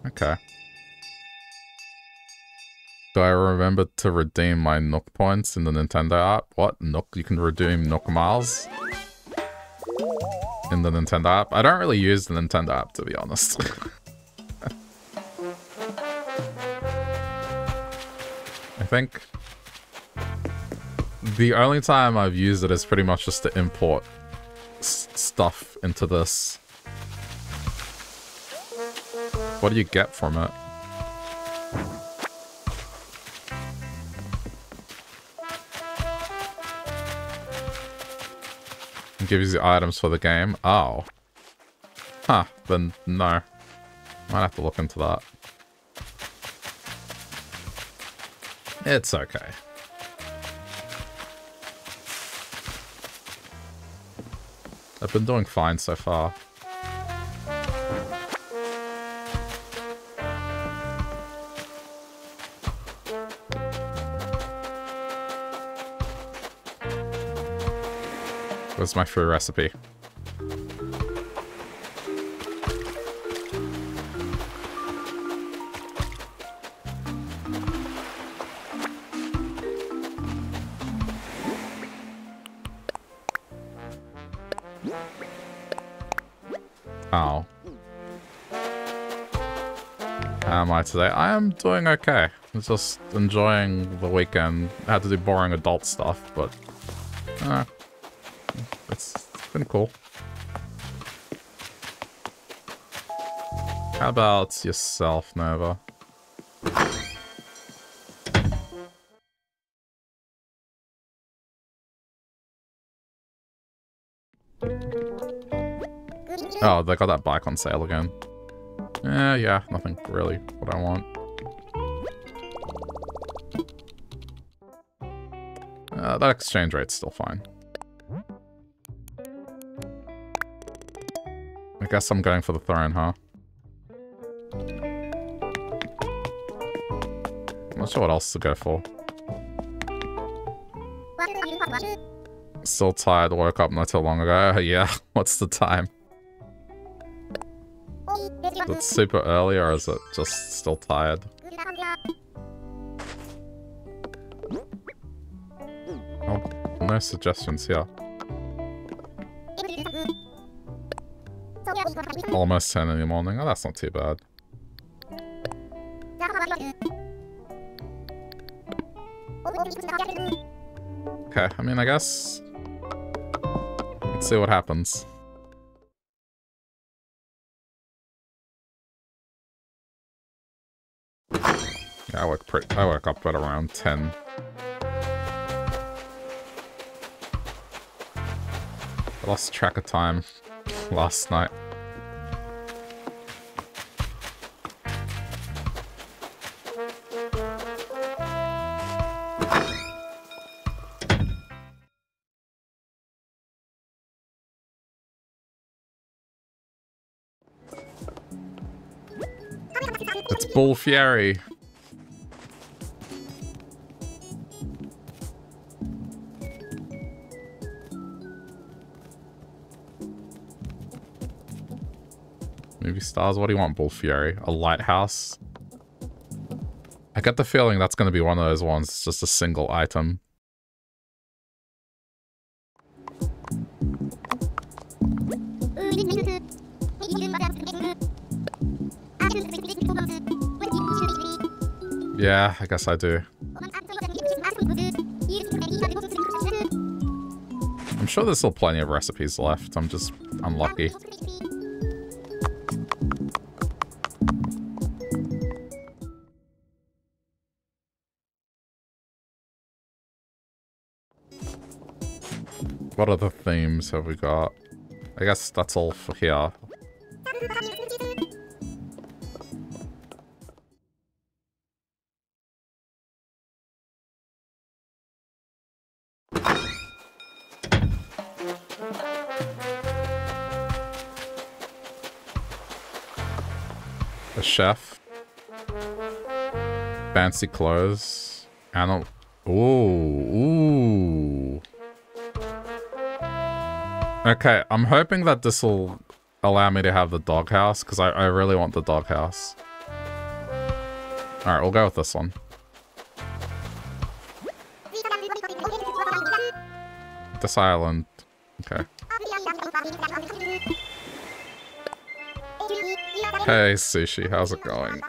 Okay. Do I remember to redeem my Nook points in the Nintendo app? What? Nook? You can redeem Nook miles? In the Nintendo app? I don't really use the Nintendo app, to be honest. I think the only time I've used it is pretty much just to import stuff into this. What do you get from it? It gives you items for the game. Oh. Huh, then no. Might have to look into that. It's okay. I've been doing fine so far. What's my free recipe? Oh. How am I today? I am doing okay. I'm just enjoying the weekend. I had to do boring adult stuff, but... Uh, it's, it's been cool. How about yourself, Nova? Oh, they got that bike on sale again. Eh, yeah, nothing really what I want. Uh, that exchange rate's still fine. I guess I'm going for the throne, huh? I'm not sure what else to go for. Still tired, woke up not too long ago. yeah, what's the time? Super early or is it just still tired? Oh, no suggestions here. Almost 10 in the morning. Oh, that's not too bad. Okay, I mean, I guess... Let's see what happens. I woke, up at around 10. I lost track of time last night. Bull Fury. Stars, what do you want, Bull Fury? A lighthouse? I get the feeling that's going to be one of those ones, it's just a single item. Yeah, I guess I do. I'm sure there's still plenty of recipes left. I'm just unlucky. What other themes have we got? I guess that's all for here. A chef. Fancy clothes. Animal. Ooh, ooh. Okay, I'm hoping that this will allow me to have the doghouse, because I, I really want the doghouse. Alright, we'll go with this one. This island. Okay. Hey, Sushi, how's it going?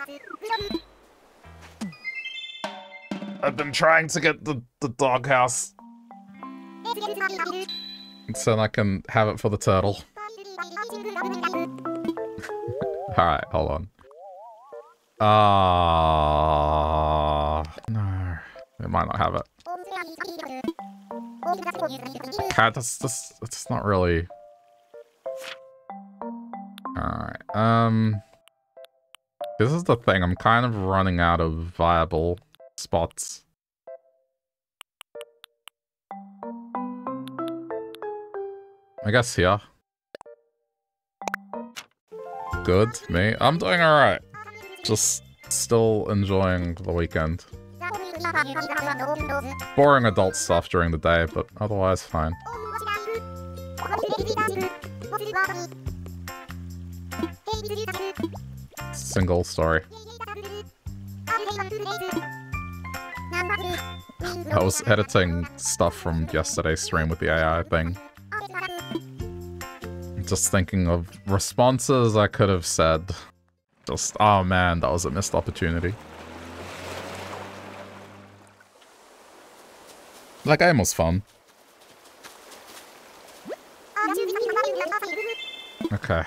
I've been trying to get the, the doghouse. So I can have it for the turtle. Alright, hold on. Ah, uh, no. It might not have it. Okay, that's, that's not really... Alright, um... This is the thing, I'm kind of running out of viable spots. I guess yeah. Good, me. I'm doing alright. Just still enjoying the weekend. Boring adult stuff during the day, but otherwise fine. Single story. I was editing stuff from yesterday's stream with the AI thing. Just thinking of responses I could have said. Just, oh man, that was a missed opportunity. That game was fun. Okay.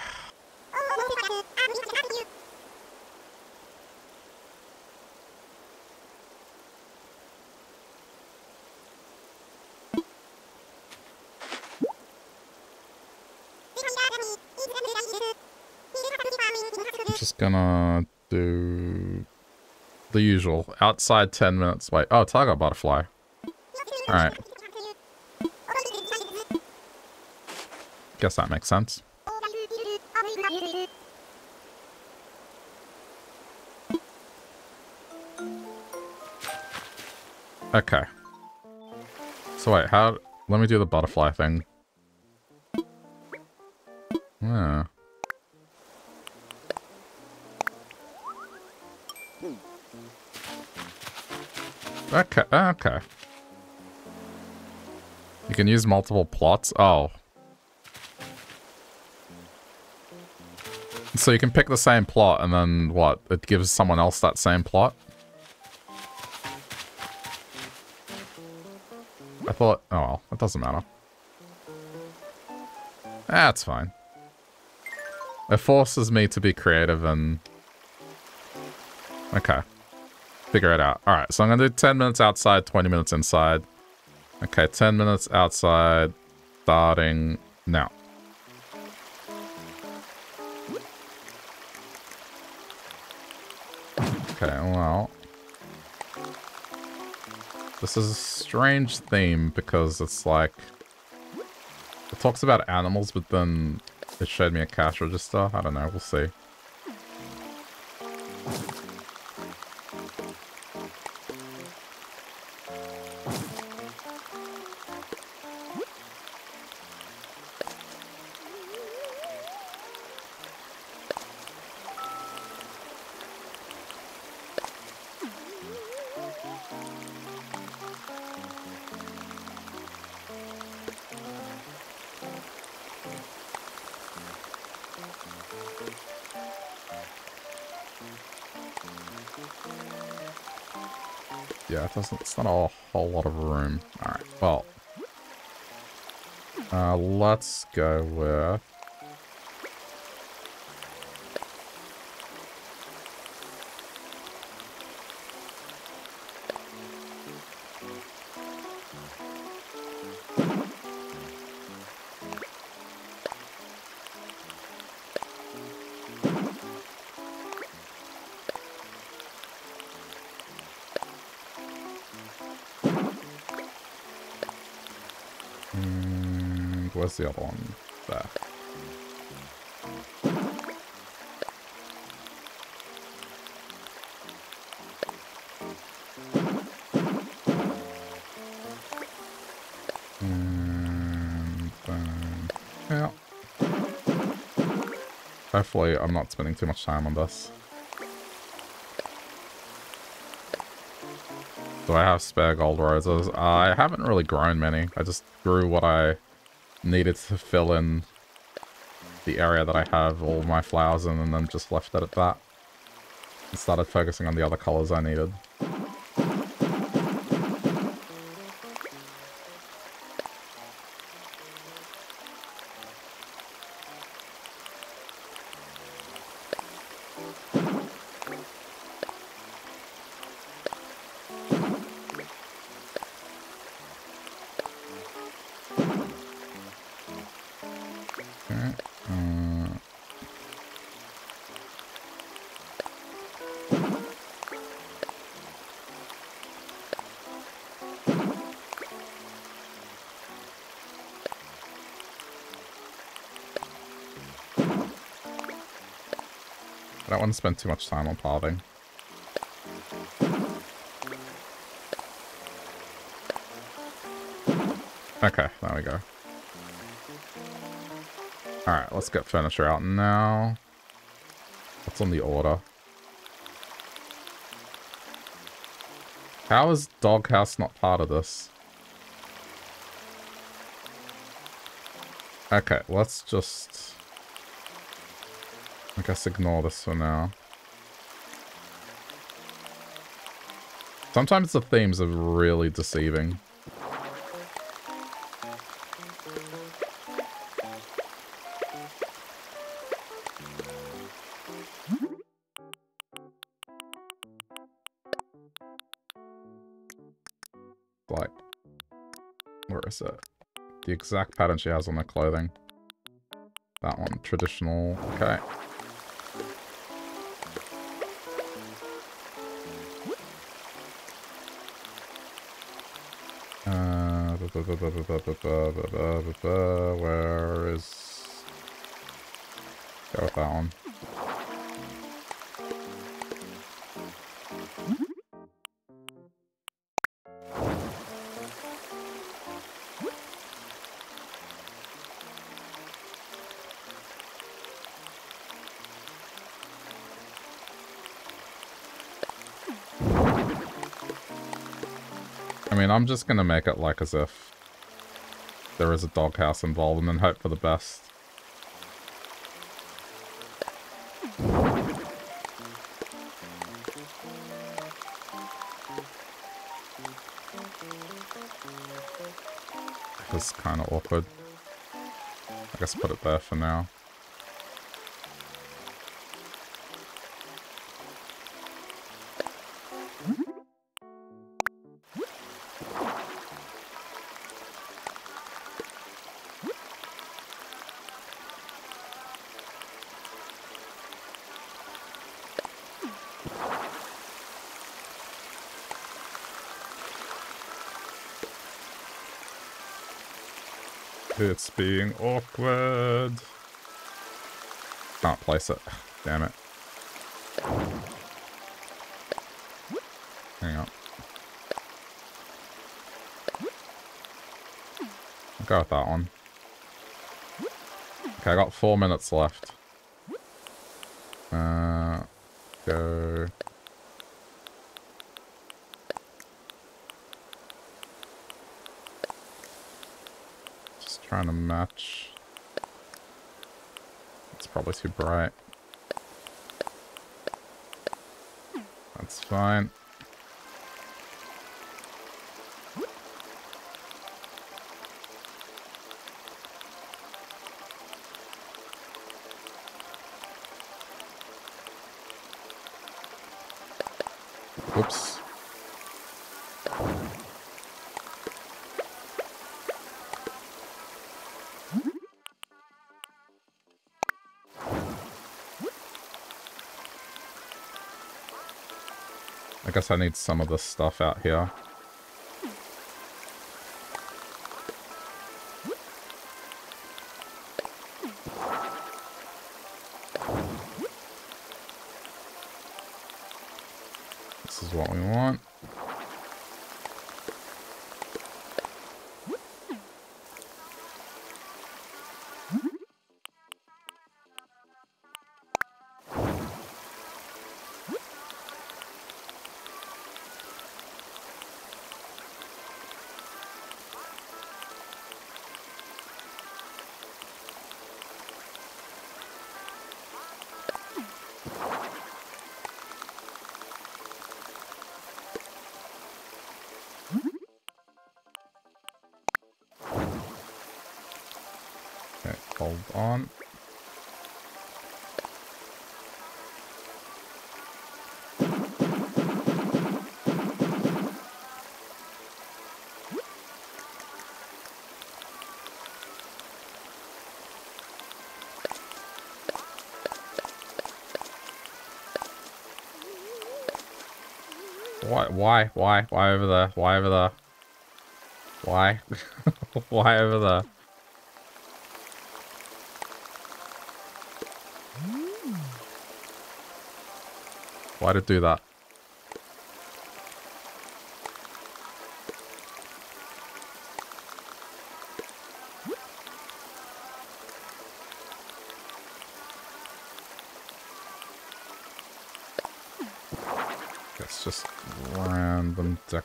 Gonna do the usual. Outside 10 minutes. Wait, oh, Tiger Butterfly. Alright. Guess that makes sense. Okay. So wait, how... Let me do the butterfly thing. Okay, okay. You can use multiple plots? Oh. So you can pick the same plot and then what? It gives someone else that same plot? I thought... Oh well, it doesn't matter. That's fine. It forces me to be creative and... Okay figure it out. All right, so I'm going to do 10 minutes outside, 20 minutes inside. Okay, 10 minutes outside, starting now. Okay, well... This is a strange theme because it's like... It talks about animals, but then it showed me a cash register. I don't know, we'll see. Doesn't, it's not a whole lot of room. Alright, well. Uh, let's go with... the other one there? Mm, yeah. Hopefully I'm not spending too much time on this. Do I have spare gold roses? I haven't really grown many. I just grew what I needed to fill in the area that I have all my flowers in and then just left it at that. And started focusing on the other colors I needed. To spend too much time on pathing. Okay, there we go. Alright, let's get furniture out now. What's on the order? How is Doghouse not part of this? Okay, let's just... Guess ignore this for now. Sometimes the themes are really deceiving. Like, where is it? The exact pattern she has on her clothing. That one, traditional, okay. Where is... Go with that one. mean, I'm just gonna make it like as if there is a doghouse involved and then hope for the best. This kind of awkward. I guess put it there for now. It's being awkward. Can't place it. Damn it. Hang on. I'll go with that one. Okay, I got four minutes left. Uh, go... trying to match. It's too bright. That's fine. I need some of this stuff out here. Why, why, over there? Why over there? Why? why over there? Why did it do that?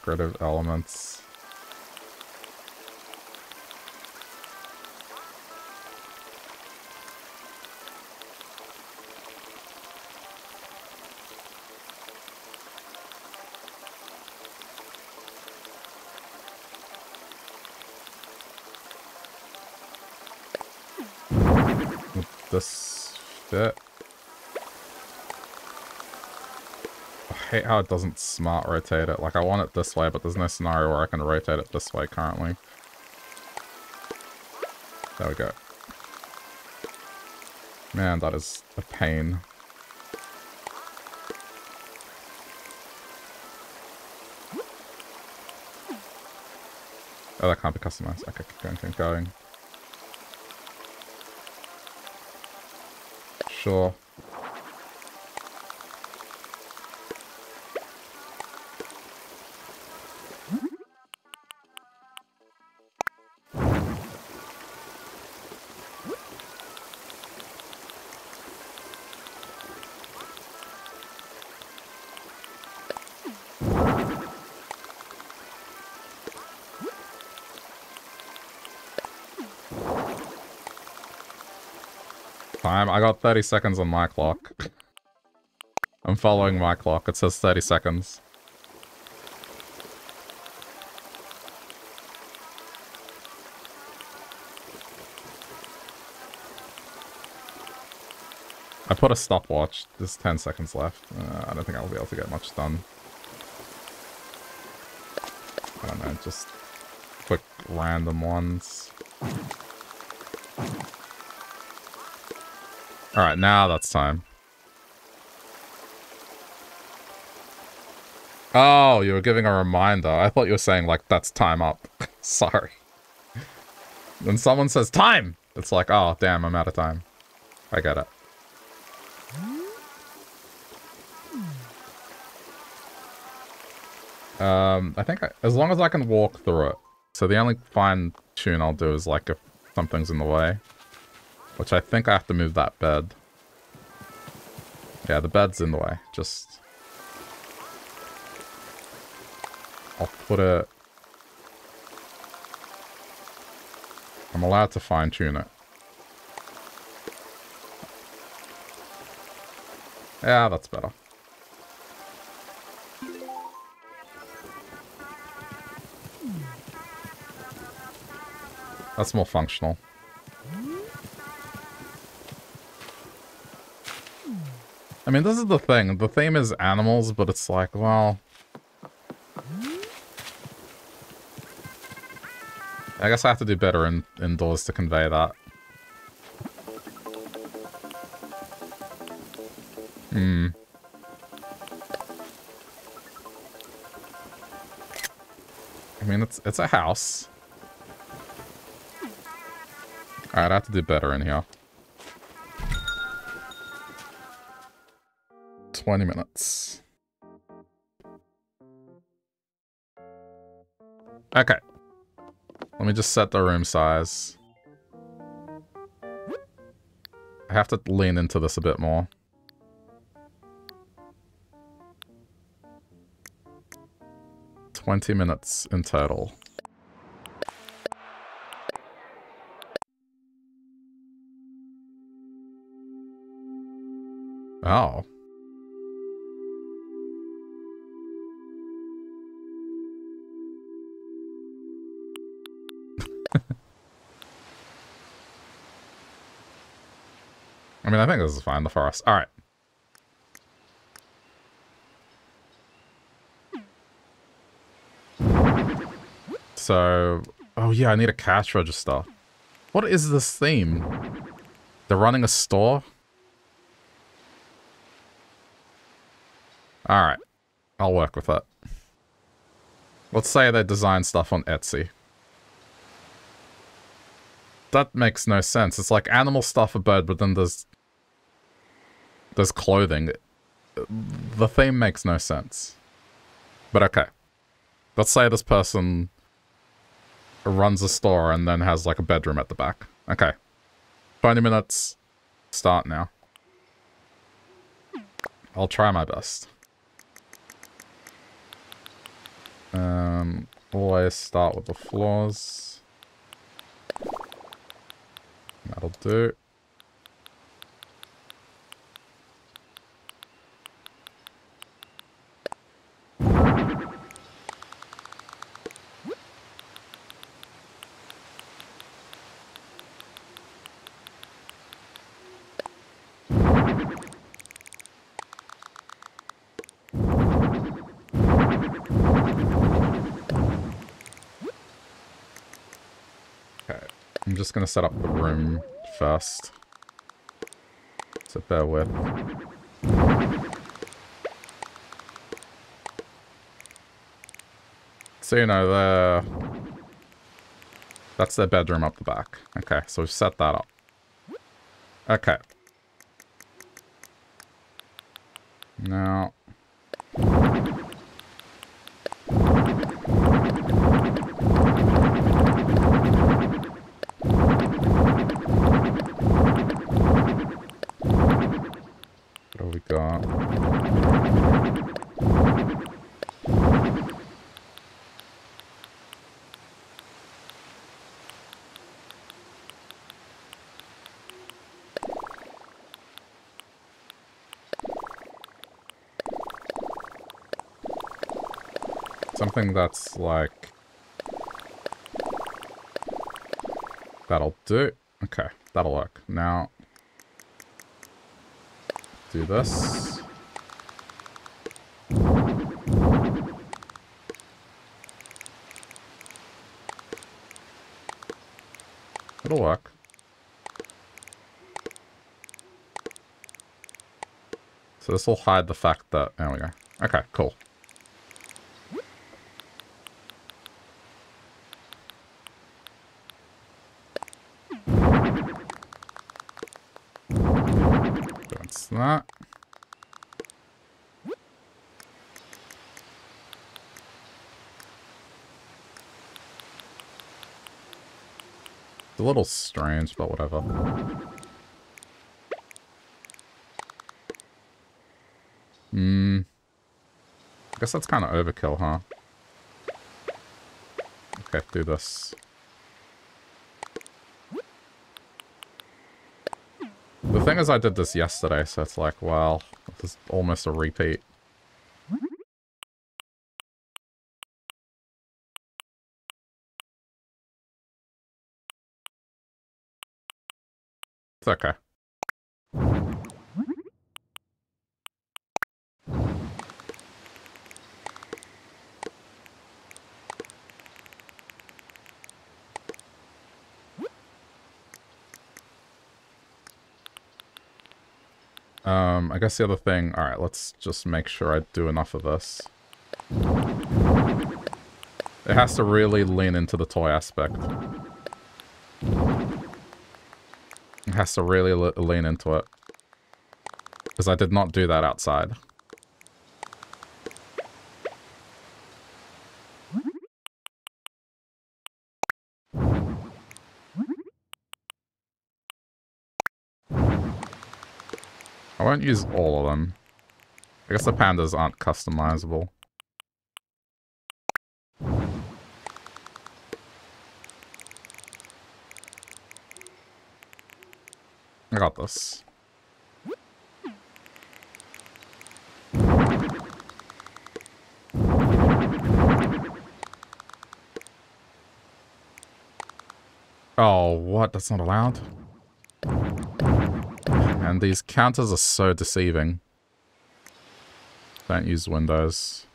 Decorative elements. this fit? Hate how it doesn't smart rotate it. Like, I want it this way, but there's no scenario where I can rotate it this way currently. There we go. Man, that is a pain. Oh, that can't be customized. Okay, keep going, keep going. Sure. Got 30 seconds on my clock. I'm following my clock. It says 30 seconds. I put a stopwatch. There's 10 seconds left. Uh, I don't think I'll be able to get much done. I don't know, just quick random ones. Alright, now that's time. Oh, you were giving a reminder. I thought you were saying, like, that's time up. Sorry. When someone says time, it's like, oh, damn, I'm out of time. I get it. Um, I think I, as long as I can walk through it. So the only fine tune I'll do is like if something's in the way. Which I think I have to move that bed. Yeah, the bed's in the way. Just... I'll put it... I'm allowed to fine-tune it. Yeah, that's better. That's more functional. Mean, this is the thing. The theme is animals, but it's like, well... I guess I have to do better in indoors to convey that. Hmm. I mean, it's it's a house. Alright, I have to do better in here. 20 minutes. Okay. Let me just set the room size. I have to lean into this a bit more. Twenty minutes in total. Oh. Mean, I think this is fine, the forest. Alright. So... Oh yeah, I need a cash register. What is this theme? They're running a store? Alright. I'll work with it. Let's say they design stuff on Etsy that makes no sense. It's like animal stuff a bird, but then there's there's clothing. the theme makes no sense. But okay. Let's say this person runs a store and then has like a bedroom at the back. Okay. 20 minutes. Start now. I'll try my best. Um, always start with the floors. That'll do. Just going to set up the room first. So bear with. So, you know, the... That's their bedroom up the back. Okay, so we've set that up. Okay. Now... something that's like... That'll do. Okay, that'll work. Now, do this. It'll work. So this will hide the fact that... There we go. Okay, cool. that. It's a little strange, but whatever. Hmm. I guess that's kind of overkill, huh? Okay, do this. The thing is I did this yesterday, so it's like, well, this is almost a repeat. It's okay. Um, I guess the other thing... Alright, let's just make sure I do enough of this. It has to really lean into the toy aspect. It has to really lean into it. Because I did not do that outside. Use all of them. I guess the pandas aren't customizable. I got this. Oh, what? That's not allowed? And these counters are so deceiving. Don't use windows.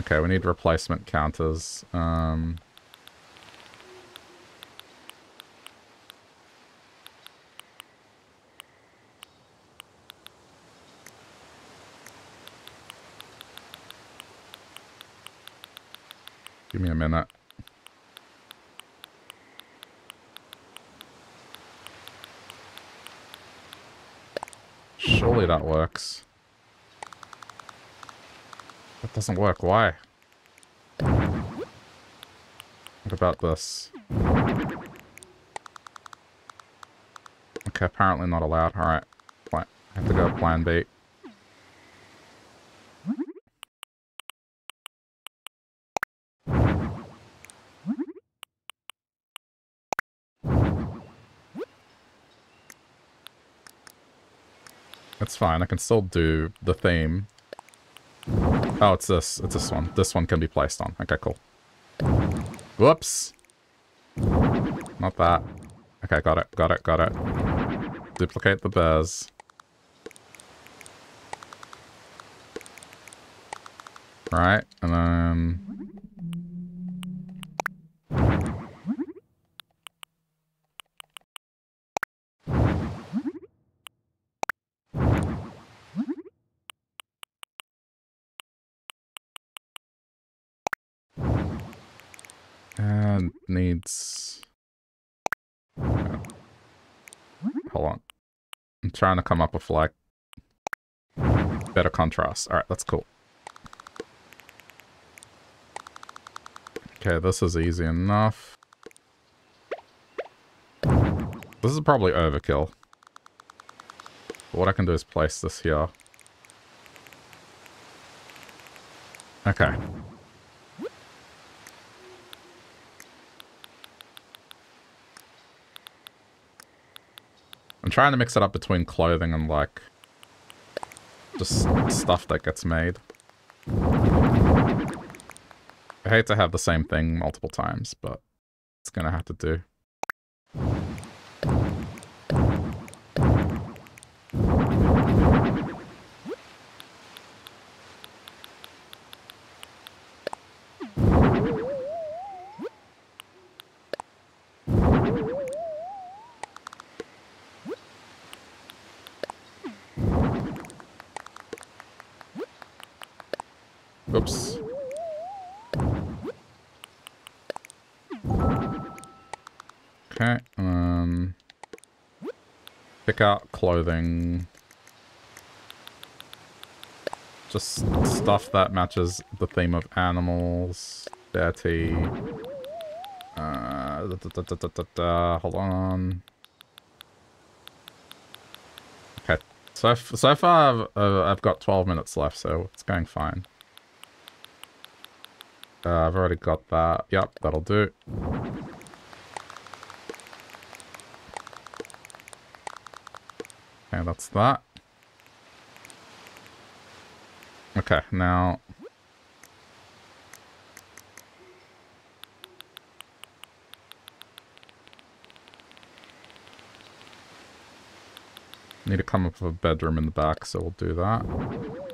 Okay, we need replacement counters. Um, give me a minute. Surely that works. That doesn't work. Why? What about this? Okay, apparently not allowed. Alright. I have to go plan B. It's fine, I can still do the theme. Oh, it's this. It's this one. This one can be placed on. Okay, cool. Whoops! Not that. Okay, got it, got it, got it. Duplicate the bears. Right, and then... And needs... Hold on. I'm trying to come up with like better contrast. Alright, that's cool. Okay, this is easy enough. This is probably overkill. But what I can do is place this here. Okay. I'm trying to mix it up between clothing and like just stuff that gets made. I hate to have the same thing multiple times, but it's gonna have to do. Oops. Okay, um... Pick out clothing. Just stuff that matches the theme of animals. Dirty. Uh, da, da, da, hold on. Okay, so so far I've, uh, I've got 12 minutes left, so it's going fine. Uh, I've already got that. Yep, that'll do. Okay, that's that. Okay, now... Need to come up with a bedroom in the back, so we'll do that.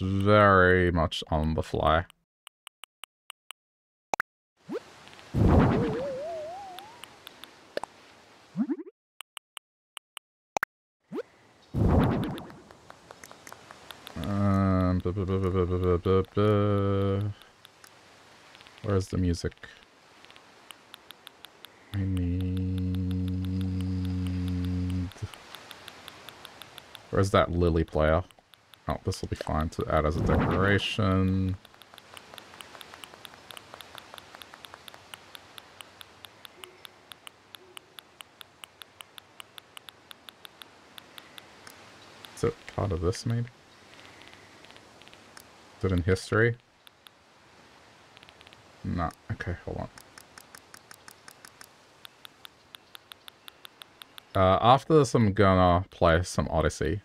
very much on the fly. Um, Where's the music? I need... Where's that lily player? This will be fine to add as a decoration. Is it part of this, maybe? Is it in history? No. Okay, hold on. Uh, after this, I'm gonna play some Odyssey.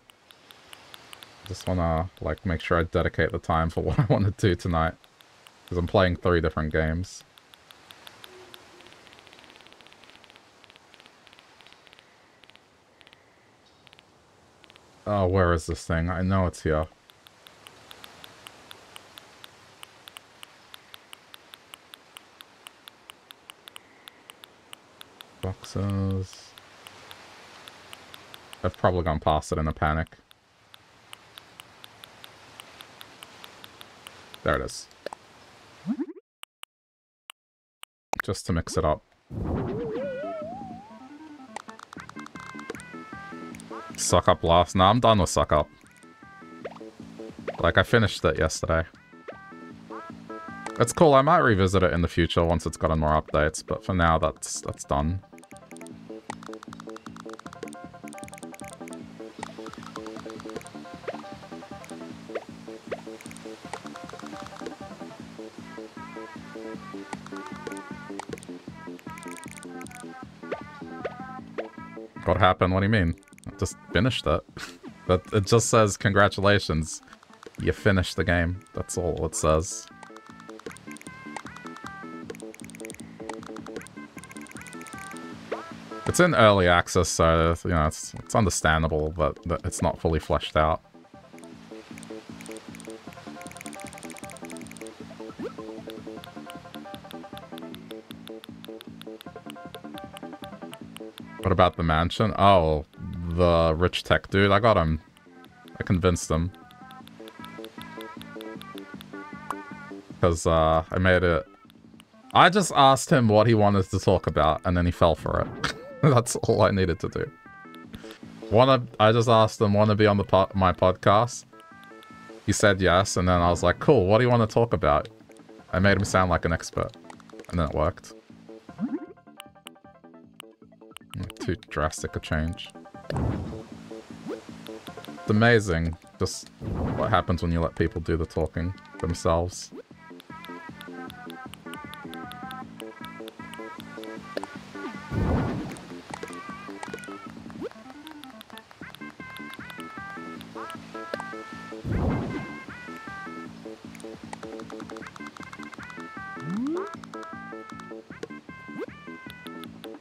Just wanna, like, make sure I dedicate the time for what I want to do tonight. Because I'm playing three different games. Oh, where is this thing? I know it's here. Boxes. I've probably gone past it in a panic. There it is. Just to mix it up. Suck up last. No, I'm done with suck up. Like, I finished it yesterday. It's cool, I might revisit it in the future once it's gotten more updates, but for now, that's that's done. Happened? What do you mean? I just finished it. but it just says, congratulations. You finished the game. That's all it says. It's in early access, so, you know, it's, it's understandable, but it's not fully fleshed out. About the mansion? Oh, the rich tech dude. I got him. I convinced him. Because uh, I made it... I just asked him what he wanted to talk about, and then he fell for it. That's all I needed to do. Wanna? I just asked him, want to be on the po my podcast? He said yes, and then I was like, cool, what do you want to talk about? I made him sound like an expert. And then it worked. Too drastic a change. It's amazing just what happens when you let people do the talking themselves.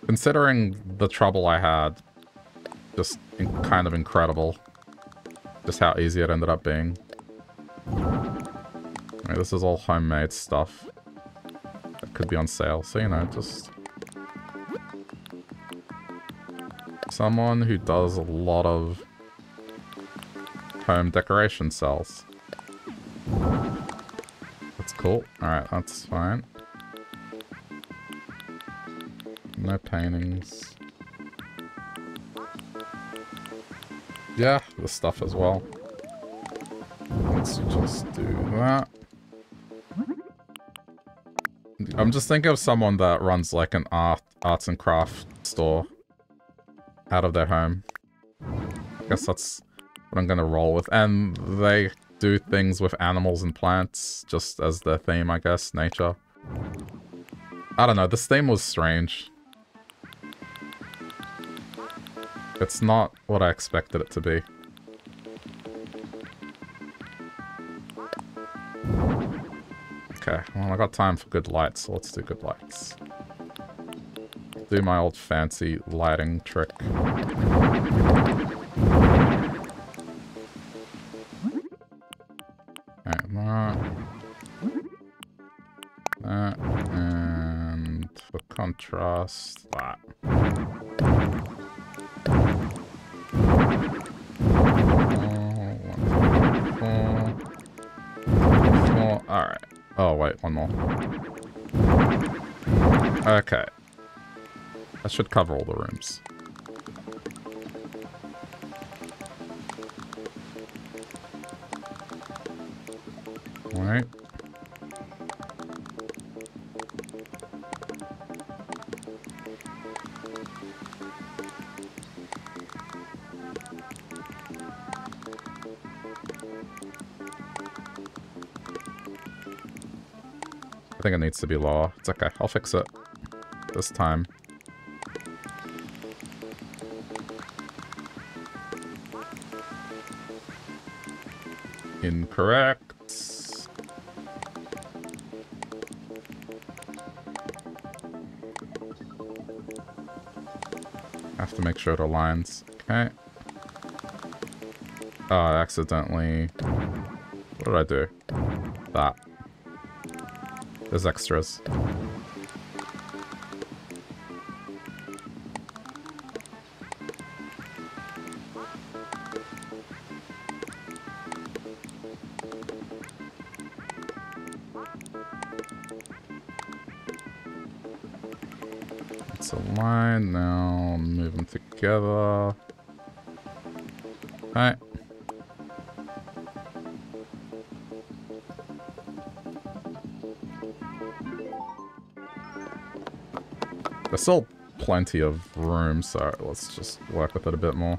Considering the trouble I had. Just kind of incredible. Just how easy it ended up being. This is all homemade stuff. That could be on sale, so you know, just... Someone who does a lot of home decoration sells. That's cool. Alright, that's fine. No paintings. Yeah, the stuff as well. Let's just do that. I'm just thinking of someone that runs like an art, arts and craft store out of their home. I guess that's what I'm gonna roll with. And they do things with animals and plants, just as their theme, I guess, nature. I don't know, this theme was strange. It's not what I expected it to be. Okay, well I got time for good lights, so let's do good lights. Do my old fancy lighting trick. contrast. That should cover all the rooms. Alright. I think it needs to be lower. It's okay. I'll fix it. This time. Incorrect. Have to make sure it aligns. Okay. Oh, accidentally... What did I do? That. There's extras. Together. Alright. There's still plenty of room, so let's just work with it a bit more.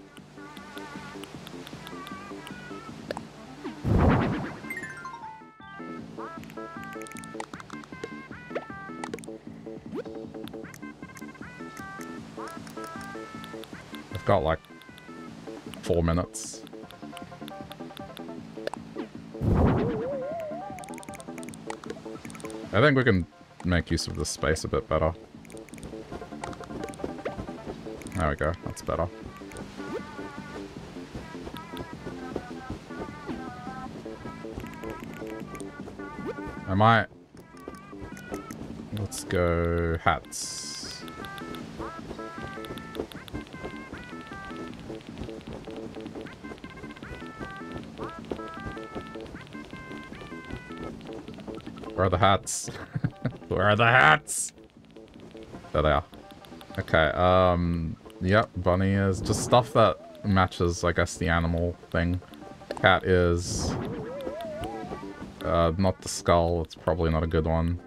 Make use of this space a bit better. There we go. That's better. I might... Let's go hats. Where are the hats? Where are the hats? There they are. Okay, um... Yep, bunny is just stuff that matches, I guess, the animal thing. Cat is... Uh, not the skull. It's probably not a good one.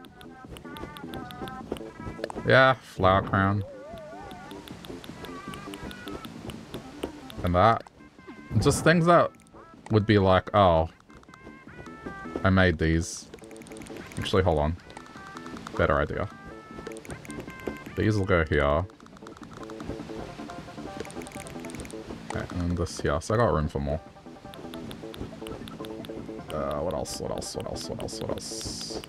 Yeah, flower crown. And that. Just things that would be like, oh, I made these. Actually, hold on. Better idea. These will go here. And this here. So I got room for more. Uh, what else? What else? What else? What else? What else?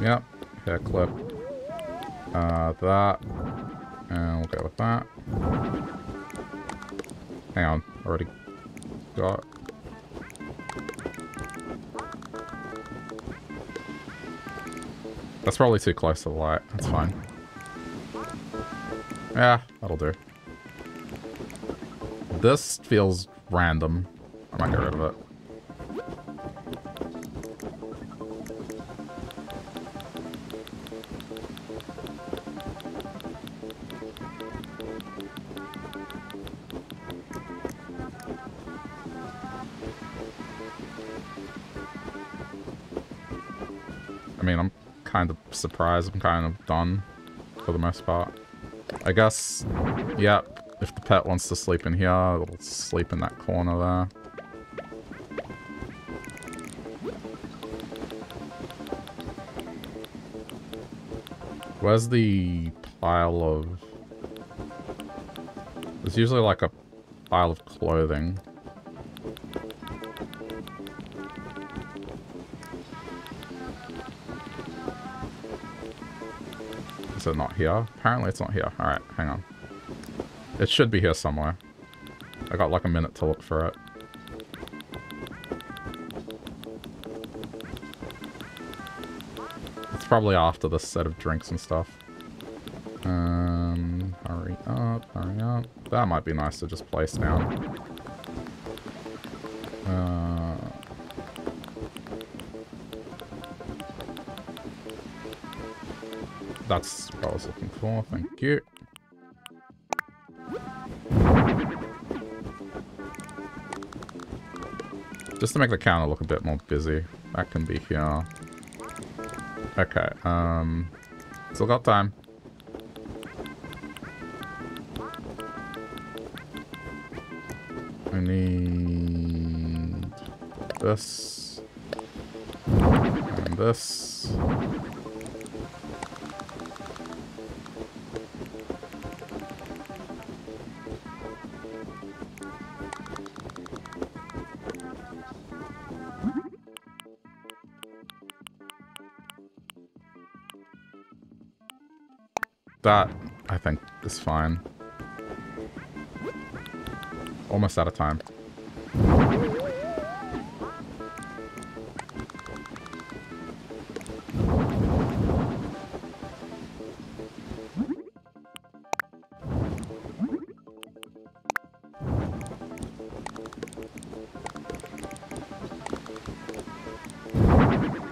Yep. Hair clip. Uh, that. And we'll go with that. Hang on. Already got... That's probably too close to the light. That's fine. Yeah, that'll do. This feels random. I might get rid of it. Surprised. I'm kind of done for the most part. I guess, yeah, if the pet wants to sleep in here, it'll sleep in that corner there. Where's the pile of... There's usually like a pile of clothing. Is it not here? Apparently it's not here. Alright, hang on. It should be here somewhere. I got like a minute to look for it. It's probably after this set of drinks and stuff. Um, hurry up, hurry up. That might be nice to just place down. Uh, that's what I was looking for, thank you. Just to make the counter look a bit more busy. That can be here. Okay, um... Still got time. I need... This. And this. That, I think, is fine. Almost out of time.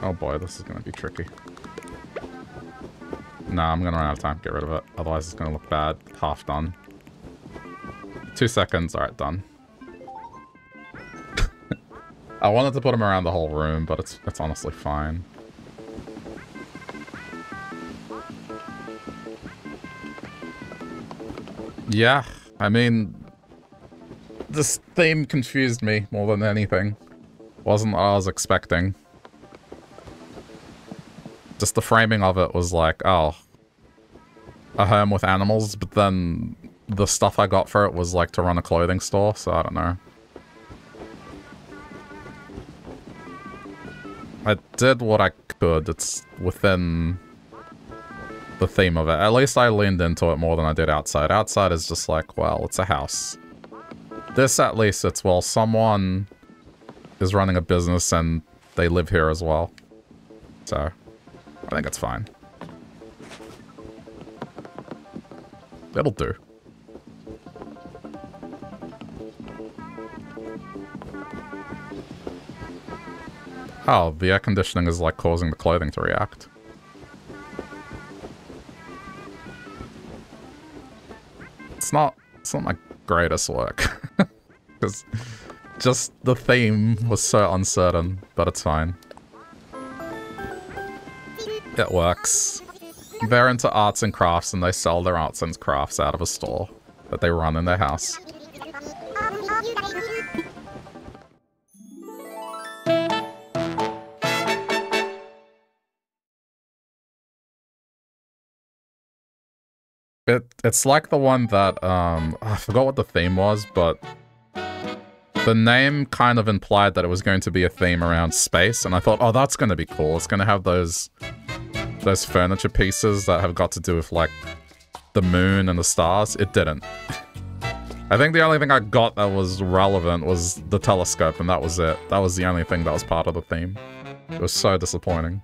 Oh boy, this is gonna be tricky. Nah, I'm gonna run out of time. To get rid of it. Otherwise it's gonna look bad. Half done. Two seconds. Alright, done. I wanted to put them around the whole room, but it's it's honestly fine. Yeah, I mean, this theme confused me more than anything. Wasn't what I was expecting. Just the framing of it was like, oh, a home with animals, but then the stuff I got for it was like to run a clothing store, so I don't know. I did what I could. It's within the theme of it. At least I leaned into it more than I did outside. Outside is just like, well, it's a house. This, at least, it's, well, someone is running a business and they live here as well. So, I think it's fine. It'll do. Oh, the air conditioning is like causing the clothing to react. It's not, it's not my greatest work. Because just the theme was so uncertain, but it's fine. It works. They're into arts and crafts and they sell their arts and crafts out of a store that they run in their house. It it's like the one that um I forgot what the theme was, but the name kind of implied that it was going to be a theme around space, and I thought, oh, that's going to be cool. It's going to have those those furniture pieces that have got to do with like the moon and the stars. It didn't. I think the only thing I got that was relevant was the telescope, and that was it. That was the only thing that was part of the theme. It was so disappointing.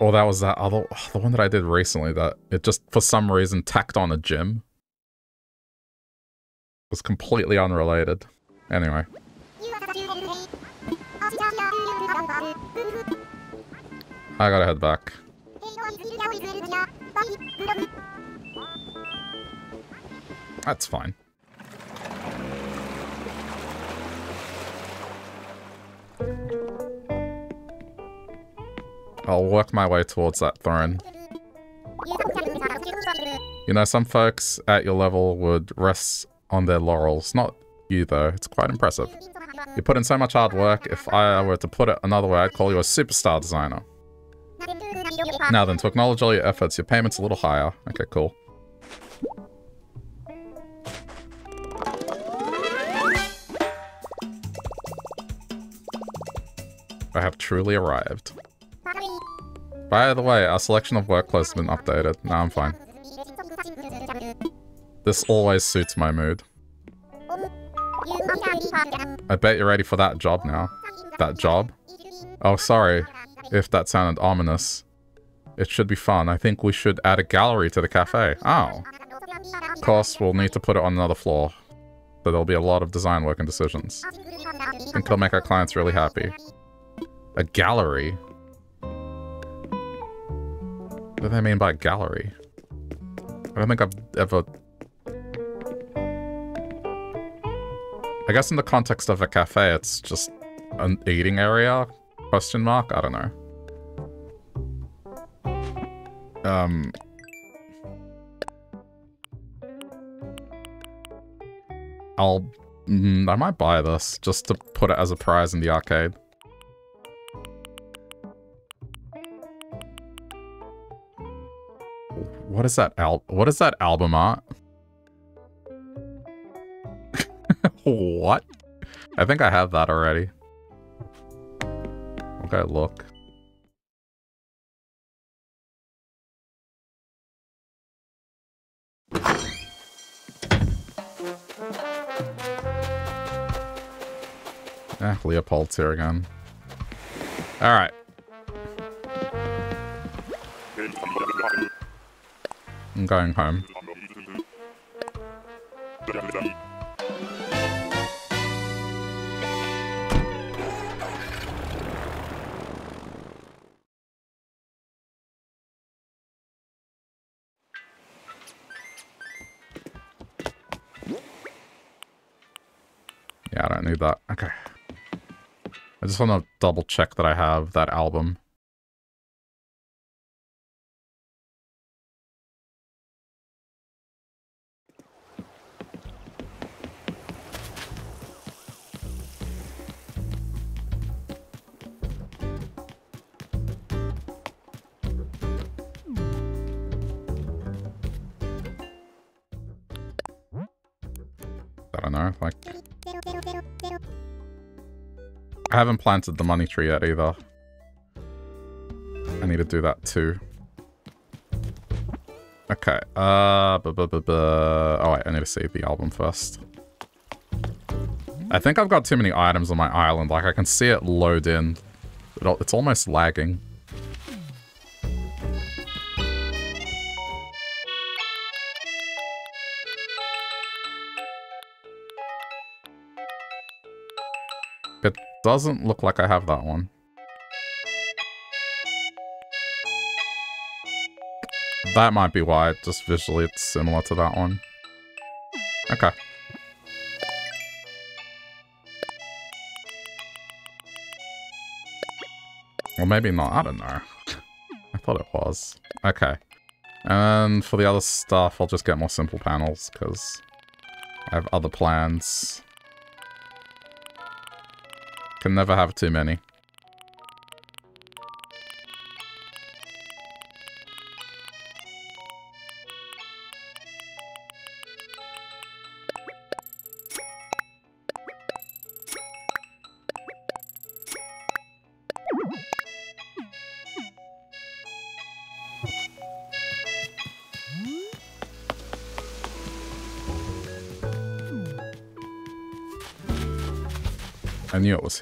Or that was that other, oh, the one that I did recently that it just, for some reason, tacked on a gym. It was completely unrelated. Anyway. I gotta head back. That's fine. I'll work my way towards that throne. You know, some folks at your level would rest on their laurels. Not you, though. It's quite impressive. You put in so much hard work. If I were to put it another way, I'd call you a superstar designer. Now then, to acknowledge all your efforts, your payment's a little higher. Okay, cool. I have truly arrived. By the way, our selection of work clothes has been updated. Now I'm fine. This always suits my mood. I bet you're ready for that job now. That job? Oh, sorry if that sounded ominous. It should be fun. I think we should add a gallery to the cafe. Oh. Of course, we'll need to put it on another floor. So there'll be a lot of design work and decisions. I think it'll make our clients really happy. A gallery? What do they mean by gallery? I don't think I've ever... I guess in the context of a cafe, it's just an eating area? Question mark? I don't know. Um... I'll... Mm, I might buy this, just to put it as a prize in the arcade. What is that al- what is that album art? what? I think I have that already. Okay, look. Eh, Leopold's here again. Alright. I'm going home. Yeah, I don't need that. Okay. I just want to double check that I have that album. I don't know, like... I haven't planted the money tree yet either. I need to do that too. Okay, uh... Bu -bu -bu oh wait, I need to save the album first. I think I've got too many items on my island. Like, I can see it load in. It's almost lagging. Doesn't look like I have that one. That might be why, just visually it's similar to that one. Okay. Well, maybe not. I don't know. I thought it was. Okay. And for the other stuff, I'll just get more simple panels, because I have other plans. Can never have too many. It was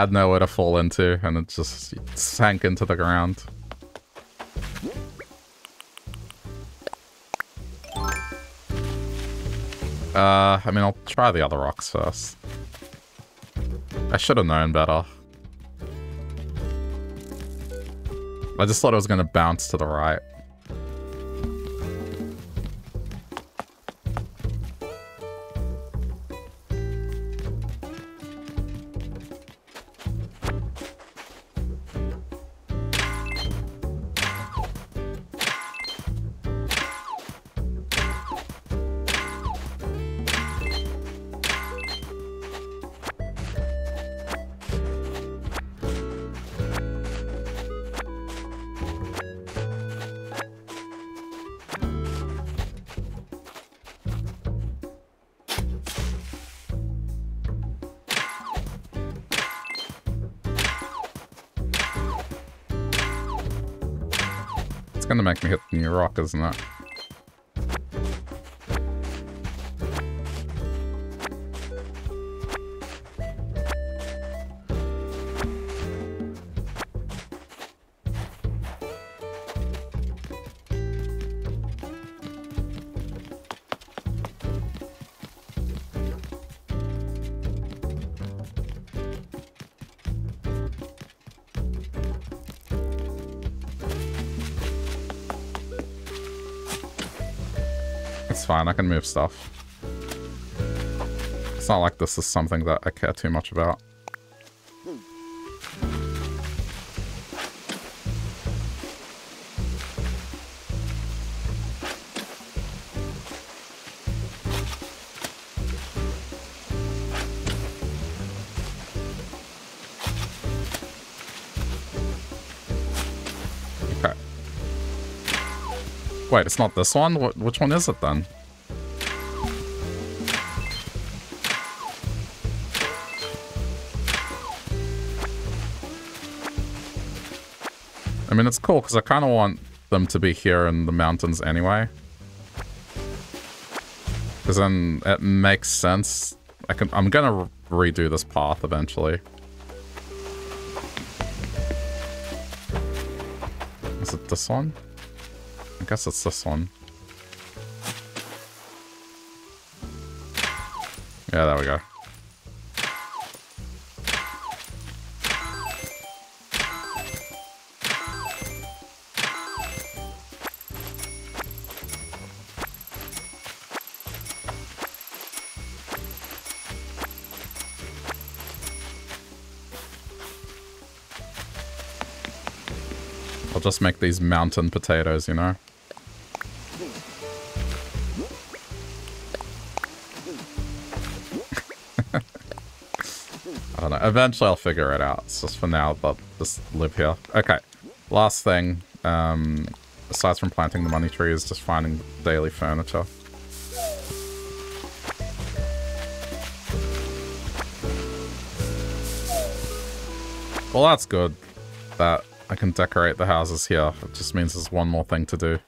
had nowhere to fall into, and it just sank into the ground. Uh, I mean, I'll try the other rocks first. I should have known better. I just thought it was going to bounce to the right. Rock, isn't it? fine. I can move stuff. It's not like this is something that I care too much about. Wait, it's not this one? Wh which one is it then? Mean, it's cool because I kind of want them to be here in the mountains anyway. Because then it makes sense. I can, I'm going to redo this path eventually. Is it this one? I guess it's this one. Yeah, there we go. I'll just make these mountain potatoes, you know? I don't know. Eventually I'll figure it out. It's just for now, but just live here. Okay. Last thing, um, aside from planting the money tree, is just finding daily furniture. Well, that's good. That I can decorate the houses here. It just means there's one more thing to do.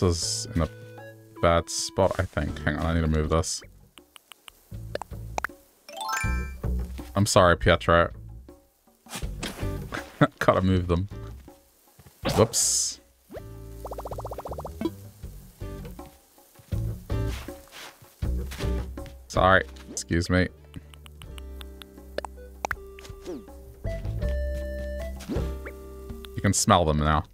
This is in a bad spot, I think. Hang on, I need to move this. I'm sorry, Pietro. Gotta move them. Whoops. Sorry. Excuse me. You can smell them now.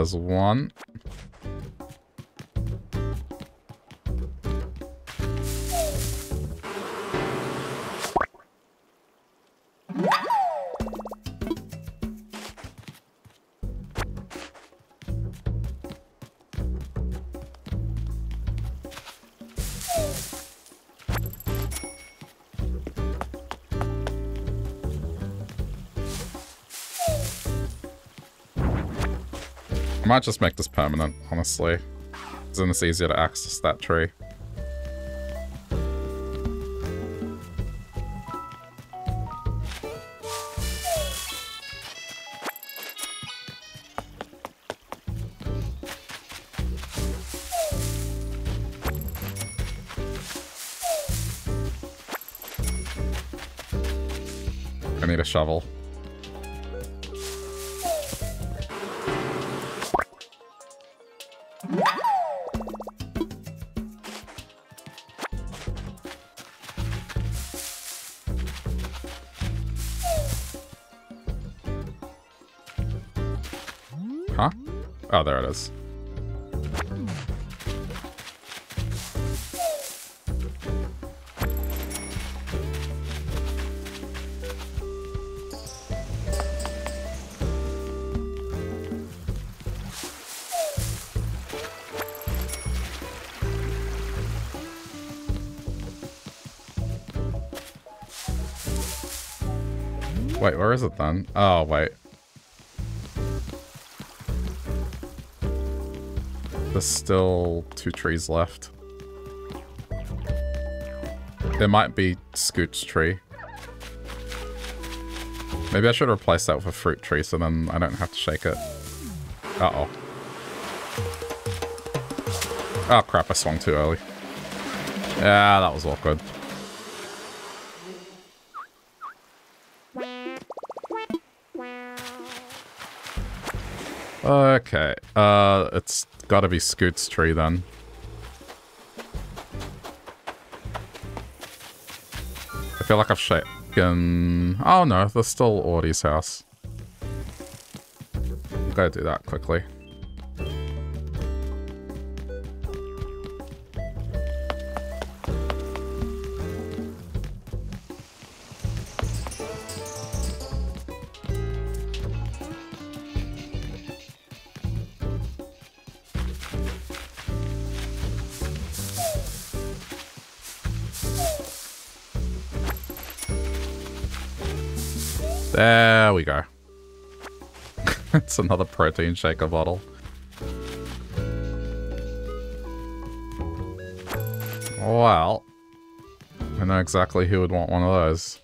There's one. Might just make this permanent, honestly. Then it's easier to access that tree. I need a shovel. Where is it then? Oh, wait. There's still two trees left. There might be Scoot's tree. Maybe I should replace that with a fruit tree so then I don't have to shake it. Uh-oh. Oh crap, I swung too early. Yeah, that was awkward. Okay, uh, it's gotta be Scoot's tree then. I feel like I've shaken... Oh no, there's still Audie's house. Gotta do that quickly. It's another protein shaker bottle. Well, I know exactly who would want one of those.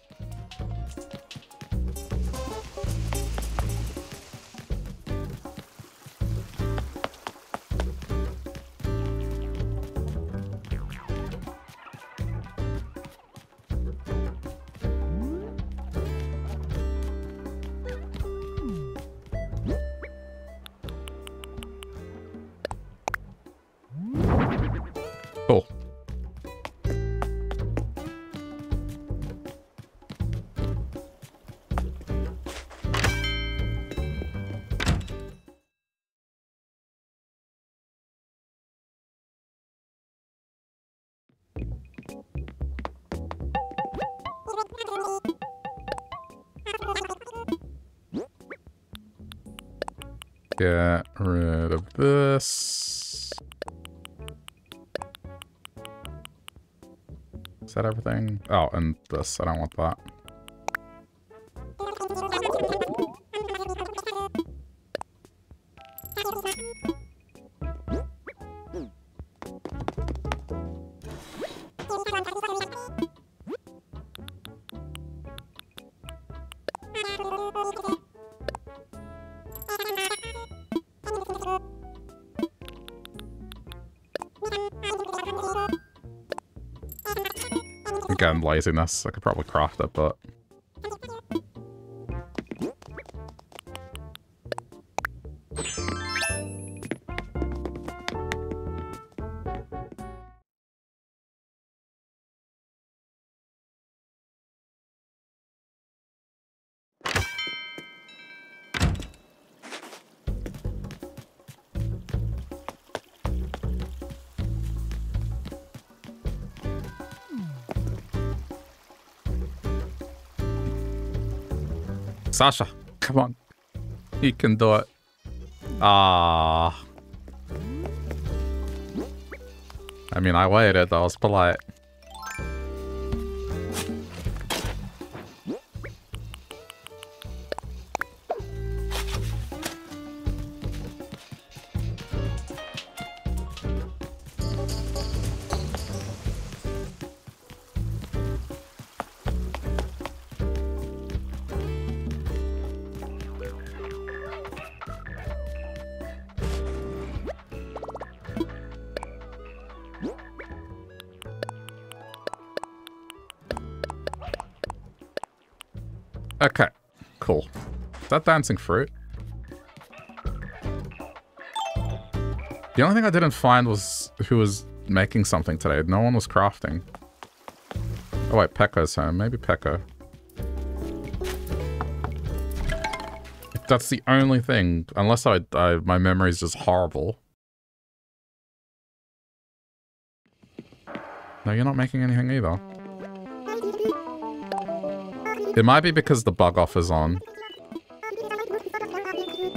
Get rid of this. Is that everything? Oh, and this. I don't want that. I could probably craft it, but... Sasha, come on. You can do it. Ah. I mean, I waited. I was polite. That dancing fruit? The only thing I didn't find was who was making something today. No one was crafting. Oh wait, Pekoe's home. Maybe Pekka. That's the only thing. Unless I, I my memory is just horrible. No, you're not making anything either. It might be because the Bug-Off is on.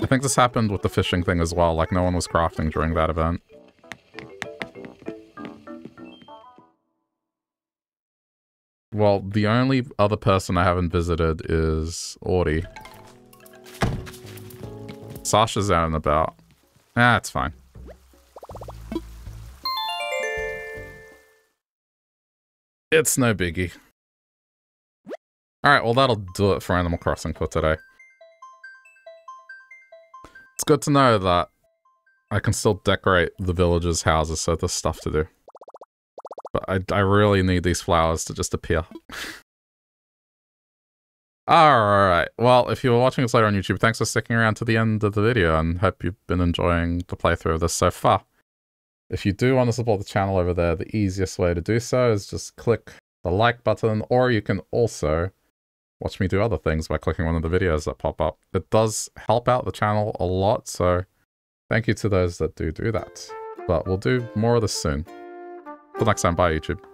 I think this happened with the fishing thing as well, like no one was crafting during that event. Well, the only other person I haven't visited is Audie. Sasha's out and about. Ah, it's fine. It's no biggie. Alright, well that'll do it for Animal Crossing for today. Good to know that I can still decorate the villagers' houses, so there's stuff to do. But I, I really need these flowers to just appear. Alright, well, if you were watching this later on YouTube, thanks for sticking around to the end of the video, and hope you've been enjoying the playthrough of this so far. If you do want to support the channel over there, the easiest way to do so is just click the like button, or you can also watch me do other things by clicking one of the videos that pop up. It does help out the channel a lot, so thank you to those that do do that. But we'll do more of this soon. Till next time, bye YouTube.